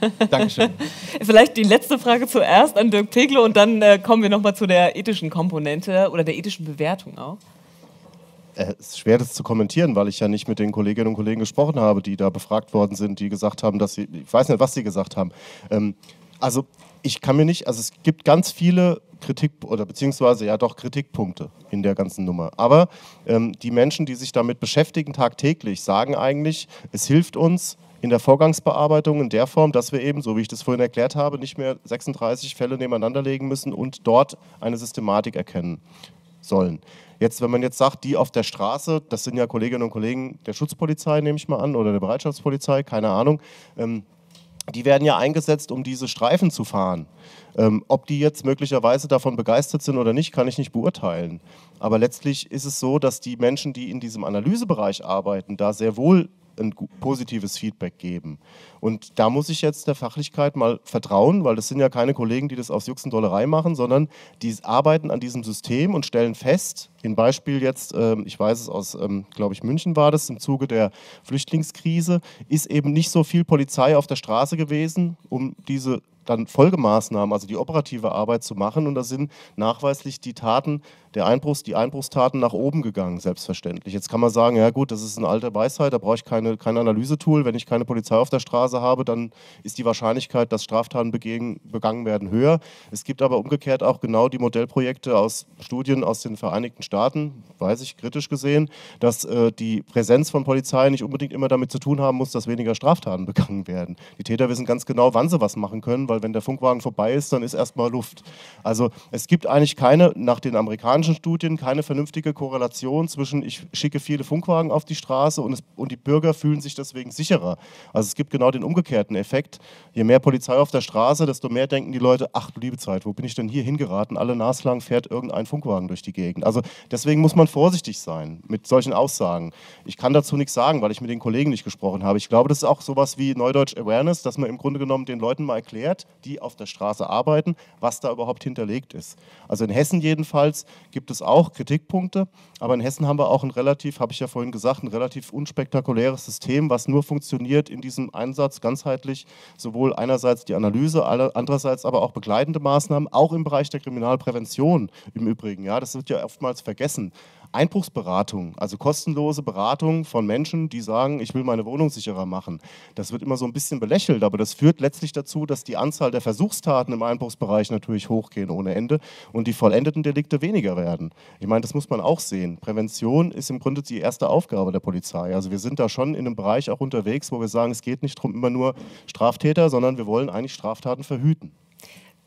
(laughs) Dankeschön. Vielleicht die letzte Frage zuerst an Dirk Teglo und dann äh, kommen wir nochmal zu der ethischen Komponente oder der ethischen Bewertung auch. Äh, es ist schwer, das zu kommentieren, weil ich ja nicht mit den Kolleginnen und Kollegen gesprochen habe, die da befragt worden sind, die gesagt haben, dass sie, ich weiß nicht, was sie gesagt haben. Ähm, also ich kann mir nicht, also es gibt ganz viele Kritik oder beziehungsweise ja doch Kritikpunkte in der ganzen Nummer. Aber ähm, die Menschen, die sich damit beschäftigen tagtäglich, sagen eigentlich, es hilft uns in der Vorgangsbearbeitung in der Form, dass wir eben, so wie ich das vorhin erklärt habe, nicht mehr 36 Fälle nebeneinander legen müssen und dort eine Systematik erkennen sollen. Jetzt, wenn man jetzt sagt, die auf der Straße, das sind ja Kolleginnen und Kollegen der Schutzpolizei, nehme ich mal an, oder der Bereitschaftspolizei, keine Ahnung, ähm, die werden ja eingesetzt, um diese Streifen zu fahren. Ähm, ob die jetzt möglicherweise davon begeistert sind oder nicht, kann ich nicht beurteilen. Aber letztlich ist es so, dass die Menschen, die in diesem Analysebereich arbeiten, da sehr wohl ein positives Feedback geben. Und da muss ich jetzt der Fachlichkeit mal vertrauen, weil das sind ja keine Kollegen, die das aus Juxendollerei machen, sondern die arbeiten an diesem System und stellen fest, in Beispiel jetzt, ähm, ich weiß es aus, ähm, glaube ich, München war das, im Zuge der Flüchtlingskrise, ist eben nicht so viel Polizei auf der Straße gewesen, um diese dann Folgemaßnahmen, also die operative Arbeit zu machen. Und da sind nachweislich die Taten, der Einbruchs, die Einbruchstaten nach oben gegangen, selbstverständlich. Jetzt kann man sagen, ja gut, das ist eine alte Weisheit, da brauche ich keine, kein Analysetool. Wenn ich keine Polizei auf der Straße habe, dann ist die Wahrscheinlichkeit, dass Straftaten begehen, begangen werden, höher. Es gibt aber umgekehrt auch genau die Modellprojekte aus Studien aus den Vereinigten Staaten, weiß ich kritisch gesehen, dass äh, die Präsenz von Polizei nicht unbedingt immer damit zu tun haben muss, dass weniger Straftaten (laughs) begangen werden. Die Täter wissen ganz genau, wann sie was machen können, weil weil wenn der Funkwagen vorbei ist, dann ist erstmal Luft. Also es gibt eigentlich keine, nach den amerikanischen Studien, keine vernünftige Korrelation zwischen ich schicke viele Funkwagen auf die Straße und, es, und die Bürger fühlen sich deswegen sicherer. Also es gibt genau den umgekehrten Effekt. Je mehr Polizei auf der Straße, desto mehr denken die Leute, ach du liebe Zeit, wo bin ich denn hier hingeraten? Alle naslang fährt irgendein Funkwagen durch die Gegend. Also deswegen muss man vorsichtig sein mit solchen Aussagen. Ich kann dazu nichts sagen, weil ich mit den Kollegen nicht gesprochen habe. Ich glaube, das ist auch sowas wie Neudeutsch Awareness, dass man im Grunde genommen den Leuten mal erklärt, die auf der Straße arbeiten, was da überhaupt hinterlegt ist. Also in Hessen jedenfalls gibt es auch Kritikpunkte, aber in Hessen haben wir auch ein relativ, habe ich ja vorhin gesagt, ein relativ unspektakuläres System, was nur funktioniert in diesem Einsatz ganzheitlich, sowohl einerseits die Analyse, andererseits aber auch begleitende Maßnahmen, auch im Bereich der Kriminalprävention im Übrigen. Ja, das wird ja oftmals vergessen. Einbruchsberatung, also kostenlose Beratung von Menschen, die sagen, ich will meine Wohnung sicherer machen. Das wird immer so ein bisschen belächelt, aber das führt letztlich dazu, dass die Anzahl der Versuchstaten im Einbruchsbereich natürlich hochgehen ohne Ende und die vollendeten Delikte weniger werden. Ich meine, das muss man auch sehen. Prävention ist im Grunde die erste Aufgabe der Polizei. Also wir sind da schon in einem Bereich auch unterwegs, wo wir sagen, es geht nicht darum, immer nur Straftäter, sondern wir wollen eigentlich Straftaten verhüten.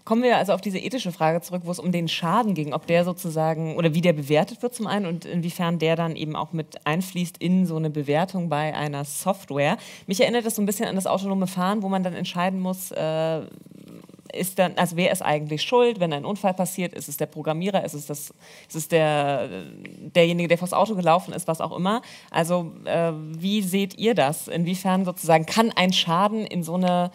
Kommen wir also auf diese ethische Frage zurück, wo es um den Schaden ging, ob der sozusagen oder wie der bewertet wird zum einen und inwiefern der dann eben auch mit einfließt in so eine Bewertung bei einer Software. Mich erinnert das so ein bisschen an das autonome Fahren, wo man dann entscheiden muss, äh, ist dann, also wer ist eigentlich schuld, wenn ein Unfall passiert? Ist es der Programmierer? Ist es, das, ist es der, derjenige, der vors Auto gelaufen ist, was auch immer? Also äh, wie seht ihr das? Inwiefern sozusagen kann ein Schaden in so eine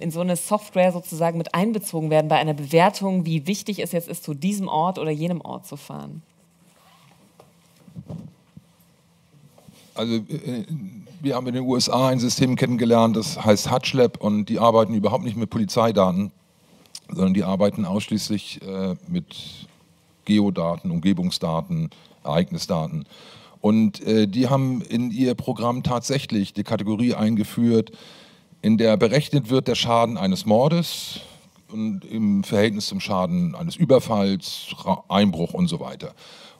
in so eine Software sozusagen mit einbezogen werden bei einer Bewertung, wie wichtig es jetzt ist, zu diesem Ort oder jenem Ort zu fahren? Also äh, wir haben in den USA ein System kennengelernt, das heißt HutchLab und die arbeiten überhaupt nicht mit Polizeidaten, sondern die arbeiten ausschließlich äh, mit Geodaten, Umgebungsdaten, Ereignisdaten. Und äh, die haben in ihr Programm tatsächlich die Kategorie eingeführt, in der berechnet wird der Schaden eines Mordes und im Verhältnis zum Schaden eines Überfalls, Einbruch und so weiter.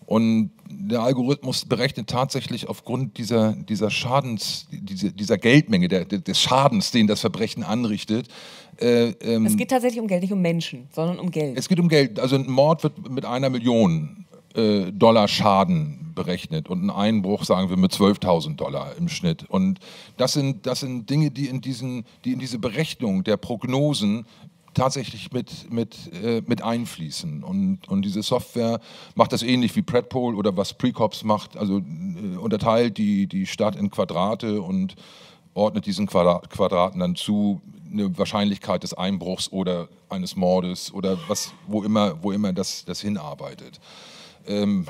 Und der Algorithmus berechnet tatsächlich aufgrund dieser, dieser Schadens, dieser, dieser Geldmenge, der, des Schadens, den das Verbrechen anrichtet. Äh, ähm, es geht tatsächlich um Geld, nicht um Menschen, sondern um Geld. Es geht um Geld. Also ein Mord wird mit einer Million äh, Dollar Schaden berechnet und ein Einbruch, sagen wir, mit 12.000 Dollar im Schnitt. Und das sind, das sind Dinge, die in, diesen, die in diese Berechnung der Prognosen tatsächlich mit, mit, äh, mit einfließen. Und, und diese Software macht das ähnlich wie Predpol oder was Precops macht, also äh, unterteilt die, die Stadt in Quadrate und ordnet diesen Quadrat, Quadraten dann zu eine Wahrscheinlichkeit des Einbruchs oder eines Mordes oder was, wo immer, wo immer das, das hinarbeitet. Ähm,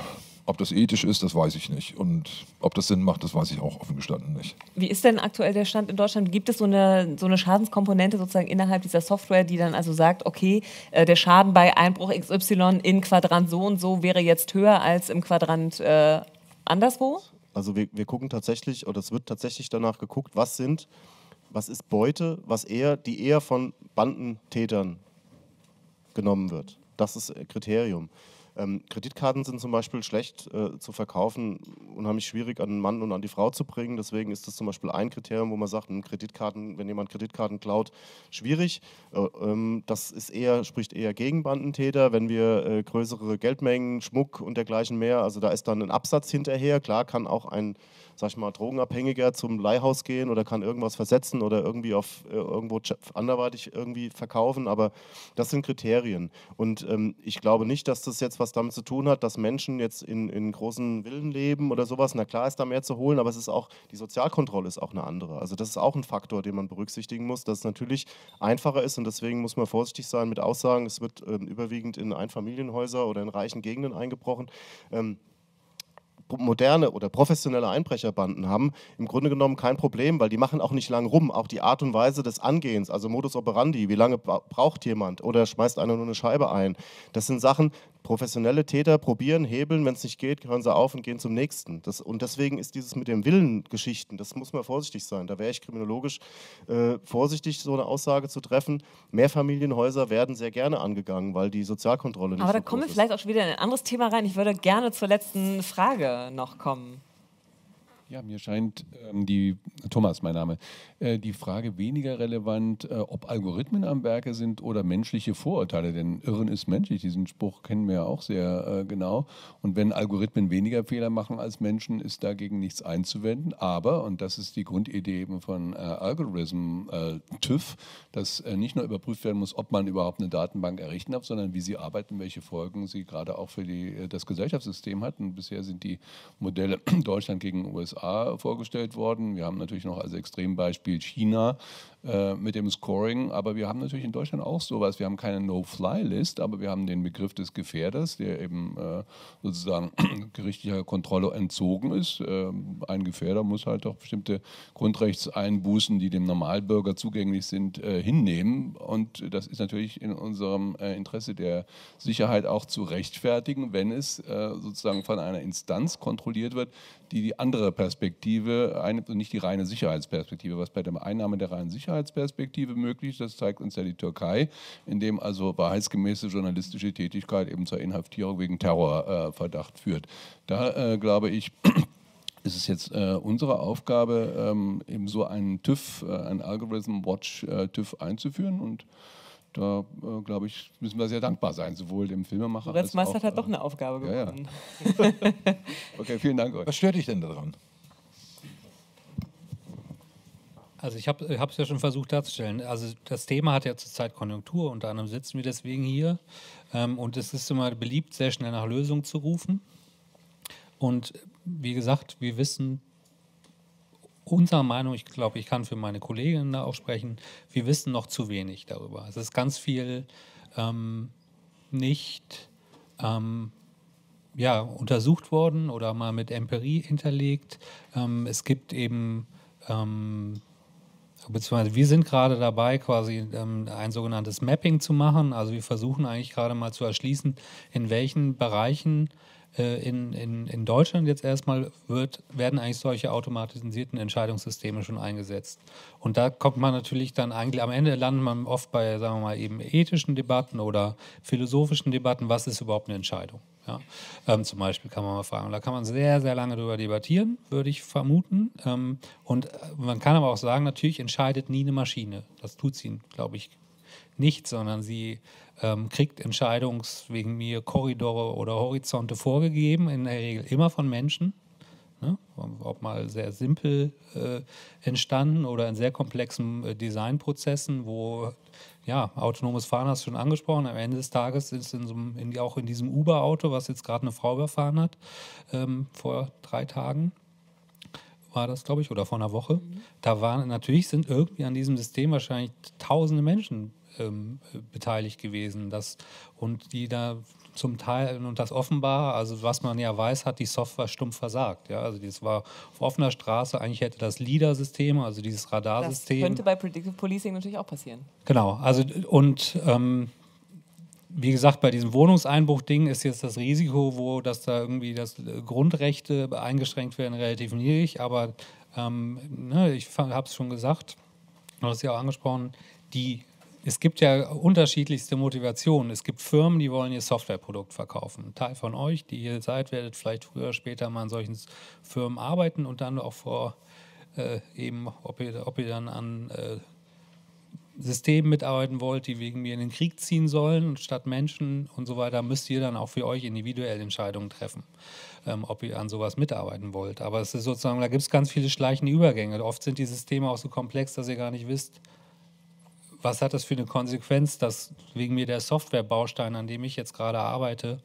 ob das ethisch ist, das weiß ich nicht. Und ob das Sinn macht, das weiß ich auch offen gestanden nicht. Wie ist denn aktuell der Stand in Deutschland? Gibt es so eine, so eine Schadenskomponente sozusagen innerhalb dieser Software, die dann also sagt, okay, äh, der Schaden bei Einbruch XY in Quadrant so und so wäre jetzt höher als im Quadrant äh, anderswo? Also wir, wir gucken tatsächlich, oder es wird tatsächlich danach geguckt, was sind, was ist Beute, was eher, die eher von Bandentätern genommen wird. Das ist Kriterium. Ähm, Kreditkarten sind zum Beispiel schlecht äh, zu verkaufen, unheimlich schwierig an den Mann und an die Frau zu bringen. Deswegen ist das zum Beispiel ein Kriterium, wo man sagt, Kreditkarten, wenn jemand Kreditkarten klaut, schwierig. Äh, ähm, das ist eher, spricht eher gegen Bandentäter. Wenn wir äh, größere Geldmengen, Schmuck und dergleichen mehr, also da ist dann ein Absatz hinterher. Klar kann auch ein sag ich mal, Drogenabhängiger zum Leihhaus gehen oder kann irgendwas versetzen oder irgendwie auf äh, irgendwo anderweitig irgendwie verkaufen, aber das sind Kriterien. Und ähm, ich glaube nicht, dass das jetzt was damit zu tun hat, dass Menschen jetzt in, in großen Villen leben oder sowas. Na klar ist da mehr zu holen, aber es ist auch, die Sozialkontrolle ist auch eine andere. Also das ist auch ein Faktor, den man berücksichtigen muss, dass es natürlich einfacher ist und deswegen muss man vorsichtig sein mit Aussagen, es wird ähm, überwiegend in Einfamilienhäuser oder in reichen Gegenden eingebrochen. Ähm, moderne oder professionelle Einbrecherbanden haben im Grunde genommen kein Problem, weil die machen auch nicht lang rum. Auch die Art und Weise des Angehens, also Modus operandi, wie lange braucht jemand oder schmeißt einer nur eine Scheibe ein, das sind Sachen, professionelle Täter probieren, hebeln, wenn es nicht geht, hören sie auf und gehen zum nächsten. Das, und deswegen ist dieses mit dem Willen-Geschichten, das muss man vorsichtig sein. Da wäre ich kriminologisch äh, vorsichtig, so eine Aussage zu treffen. Mehrfamilienhäuser werden sehr gerne angegangen, weil die Sozialkontrolle nicht Aber so da kommen wir vielleicht auch schon wieder in ein anderes Thema rein. Ich würde gerne zur letzten Frage noch kommen. Ja, mir scheint ähm, die, Thomas, mein Name, äh, die Frage weniger relevant, äh, ob Algorithmen am Werke sind oder menschliche Vorurteile. Denn Irren ist menschlich, diesen Spruch kennen wir ja auch sehr äh, genau. Und wenn Algorithmen weniger Fehler machen als Menschen, ist dagegen nichts einzuwenden. Aber, und das ist die Grundidee eben von äh, Algorithm äh, TÜV, dass äh, nicht nur überprüft werden muss, ob man überhaupt eine Datenbank errichten darf, sondern wie sie arbeiten, welche Folgen sie gerade auch für die, das Gesellschaftssystem hat. Und bisher sind die Modelle (clears throat) Deutschland gegen USA USA vorgestellt worden. Wir haben natürlich noch als Extrembeispiel China äh, mit dem Scoring, aber wir haben natürlich in Deutschland auch sowas. Wir haben keine No-Fly-List, aber wir haben den Begriff des Gefährders, der eben äh, sozusagen (clears throat) gerichtlicher Kontrolle entzogen ist. Äh, ein Gefährder muss halt auch bestimmte Grundrechtseinbußen, die dem Normalbürger zugänglich sind, äh, hinnehmen. Und das ist natürlich in unserem äh, Interesse der Sicherheit auch zu rechtfertigen, wenn es äh, sozusagen von einer Instanz kontrolliert wird, die die andere Perspektive, eine, nicht die reine Sicherheitsperspektive, was bei der Einnahme der reinen Sicherheitsperspektive möglich das zeigt uns ja die Türkei, in dem also wahrheitsgemäße journalistische Tätigkeit eben zur Inhaftierung wegen Terrorverdacht äh, führt. Da äh, glaube ich, (clears throat) ist es jetzt äh, unsere Aufgabe, ähm, eben so einen TÜV, äh, einen Algorithm Watch äh, TÜV einzuführen und da, äh, glaube ich, müssen wir sehr dankbar sein, sowohl dem Filmemacher Moritz als Mastert hat doch eine Aufgabe gewonnen. Ja, ja. (laughs) okay, vielen Dank euch. Was stört dich denn daran? Also ich habe es ja schon versucht darzustellen. Also das Thema hat ja zurzeit Konjunktur, unter anderem sitzen wir deswegen hier. Ähm, und es ist immer beliebt, sehr schnell nach Lösungen zu rufen. Und wie gesagt, wir wissen unserer Meinung, ich glaube, ich kann für meine Kolleginnen da auch sprechen, wir wissen noch zu wenig darüber. Es ist ganz viel ähm, nicht ähm, ja, untersucht worden oder mal mit Empirie hinterlegt. Ähm, es gibt eben ähm, beziehungsweise wir sind gerade dabei, quasi ähm, ein sogenanntes Mapping zu machen. Also wir versuchen eigentlich gerade mal zu erschließen, in welchen Bereichen in, in, in Deutschland jetzt erstmal wird, werden eigentlich solche automatisierten Entscheidungssysteme schon eingesetzt. Und da kommt man natürlich dann eigentlich, am Ende landet man oft bei, sagen wir mal, eben ethischen Debatten oder philosophischen Debatten, was ist überhaupt eine Entscheidung? Ja? Ähm, zum Beispiel kann man mal fragen. Da kann man sehr, sehr lange darüber debattieren, würde ich vermuten. Ähm, und äh, man kann aber auch sagen, natürlich entscheidet nie eine Maschine. Das tut sie, glaube ich, nicht, sondern sie ähm, kriegt Entscheidungs wegen mir Korridore oder Horizonte vorgegeben, in der Regel immer von Menschen. Ne? Ob mal sehr simpel äh, entstanden oder in sehr komplexen äh, Designprozessen, wo ja, autonomes Fahren hast du schon angesprochen. Am Ende des Tages ist in so einem, in, auch in diesem Uber-Auto, was jetzt gerade eine Frau überfahren hat, ähm, vor drei Tagen, war das, glaube ich, oder vor einer Woche. Mhm. Da waren natürlich sind irgendwie an diesem System wahrscheinlich tausende Menschen ähm, beteiligt gewesen. Das, und die da zum Teil, und das offenbar, also was man ja weiß, hat die Software stumpf versagt. Ja? Also das war auf offener Straße, eigentlich hätte das LIDAR-System, also dieses Radarsystem. Das könnte bei Predictive Policing natürlich auch passieren. Genau, also und ähm, wie gesagt, bei diesem Wohnungseinbruch-Ding ist jetzt das Risiko, wo dass da irgendwie das Grundrechte eingeschränkt werden, relativ niedrig. Aber ähm, ne, ich habe es schon gesagt, du hast ja auch angesprochen, die es gibt ja unterschiedlichste Motivationen. Es gibt Firmen, die wollen ihr Softwareprodukt verkaufen. Ein Teil von euch, die hier seid, werdet vielleicht früher oder später mal an solchen Firmen arbeiten und dann auch vor äh, eben, ob ihr, ob ihr dann an äh, Systemen mitarbeiten wollt, die wegen mir in den Krieg ziehen sollen, statt Menschen und so weiter, müsst ihr dann auch für euch individuell Entscheidungen treffen, ähm, ob ihr an sowas mitarbeiten wollt. Aber es ist sozusagen, da gibt es ganz viele schleichende Übergänge. Oft sind die Systeme auch so komplex, dass ihr gar nicht wisst, was hat das für eine Konsequenz, dass wegen mir der Softwarebaustein, an dem ich jetzt gerade arbeite,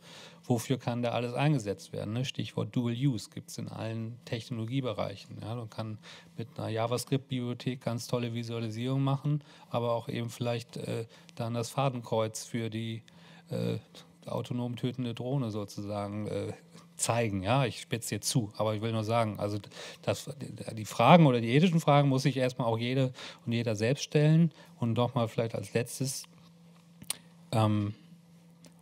wofür kann der alles eingesetzt werden? Ne? Stichwort Dual Use gibt es in allen Technologiebereichen. Ja? Man kann mit einer JavaScript-Bibliothek ganz tolle Visualisierung machen, aber auch eben vielleicht äh, dann das Fadenkreuz für die äh, autonom tötende Drohne sozusagen äh, zeigen. Ja, ich spitze jetzt zu, aber ich will nur sagen, also das, die Fragen oder die ethischen Fragen muss sich erstmal auch jede und jeder selbst stellen. Und nochmal vielleicht als letztes, ähm,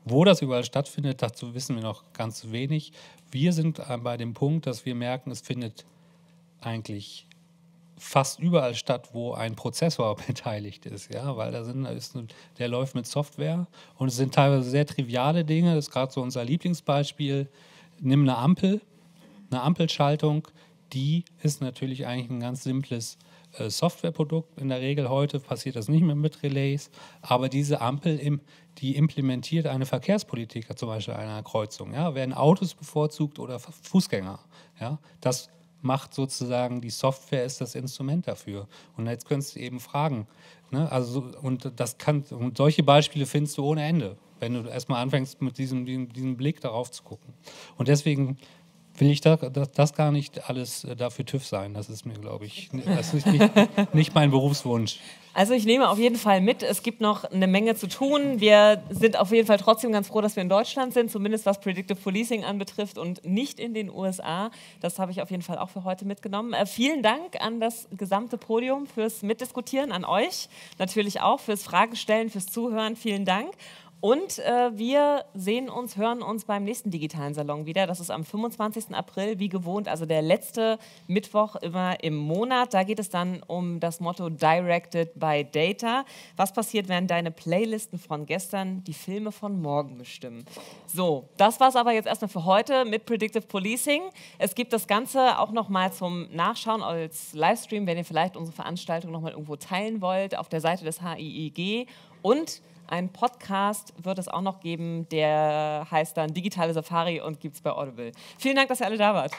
wo das überall stattfindet, dazu wissen wir noch ganz wenig. Wir sind bei dem Punkt, dass wir merken, es findet eigentlich fast überall statt, wo ein Prozessor (laughs) beteiligt ist, ja, weil da sind, ist, der läuft mit Software und es sind teilweise sehr triviale Dinge. Das ist gerade so unser Lieblingsbeispiel nimm eine Ampel, eine Ampelschaltung, die ist natürlich eigentlich ein ganz simples äh, Softwareprodukt. In der Regel heute passiert das nicht mehr mit Relays, aber diese Ampel, im, die implementiert eine Verkehrspolitik, zum Beispiel einer Kreuzung. Ja? Werden Autos bevorzugt oder Fußgänger? Ja? Das macht sozusagen die Software ist das Instrument dafür. Und jetzt könntest du eben fragen. Ne? Also, und, das kann, und solche Beispiele findest du ohne Ende, wenn du erstmal anfängst, mit diesem, diesem, diesem Blick darauf zu gucken. Und deswegen will ich da, das, das, gar nicht alles äh, dafür TÜV sein. Das ist mir, glaube ich, das ist nicht, (laughs) nicht, mein Berufswunsch. Also ich nehme auf jeden Fall mit, es gibt noch eine Menge zu tun. Wir sind auf jeden Fall trotzdem ganz froh, dass wir in Deutschland sind, zumindest was Predictive Policing anbetrifft und nicht in den USA. Das habe ich auf jeden Fall auch für heute mitgenommen. Äh, vielen Dank an das gesamte Podium fürs Mitdiskutieren, an euch natürlich auch fürs Fragestellen, fürs Zuhören. Vielen Dank. Und äh, wir sehen uns, hören uns beim nächsten digitalen Salon wieder. Das ist am 25. April, wie gewohnt, also der letzte Mittwoch immer im Monat. Da geht es dann um das Motto Directed by Data. Was passiert, wenn deine Playlisten von gestern die Filme von morgen bestimmen? So, das war es aber jetzt erstmal für heute mit Predictive Policing. Es gibt das Ganze auch nochmal zum Nachschauen als Livestream, wenn ihr vielleicht unsere Veranstaltung nochmal irgendwo teilen wollt, auf der Seite des HIIG. Und einen Podcast wird es auch noch geben, der heißt dann Digitale Safari und gibt es bei Audible. Vielen Dank, dass ihr alle da wart.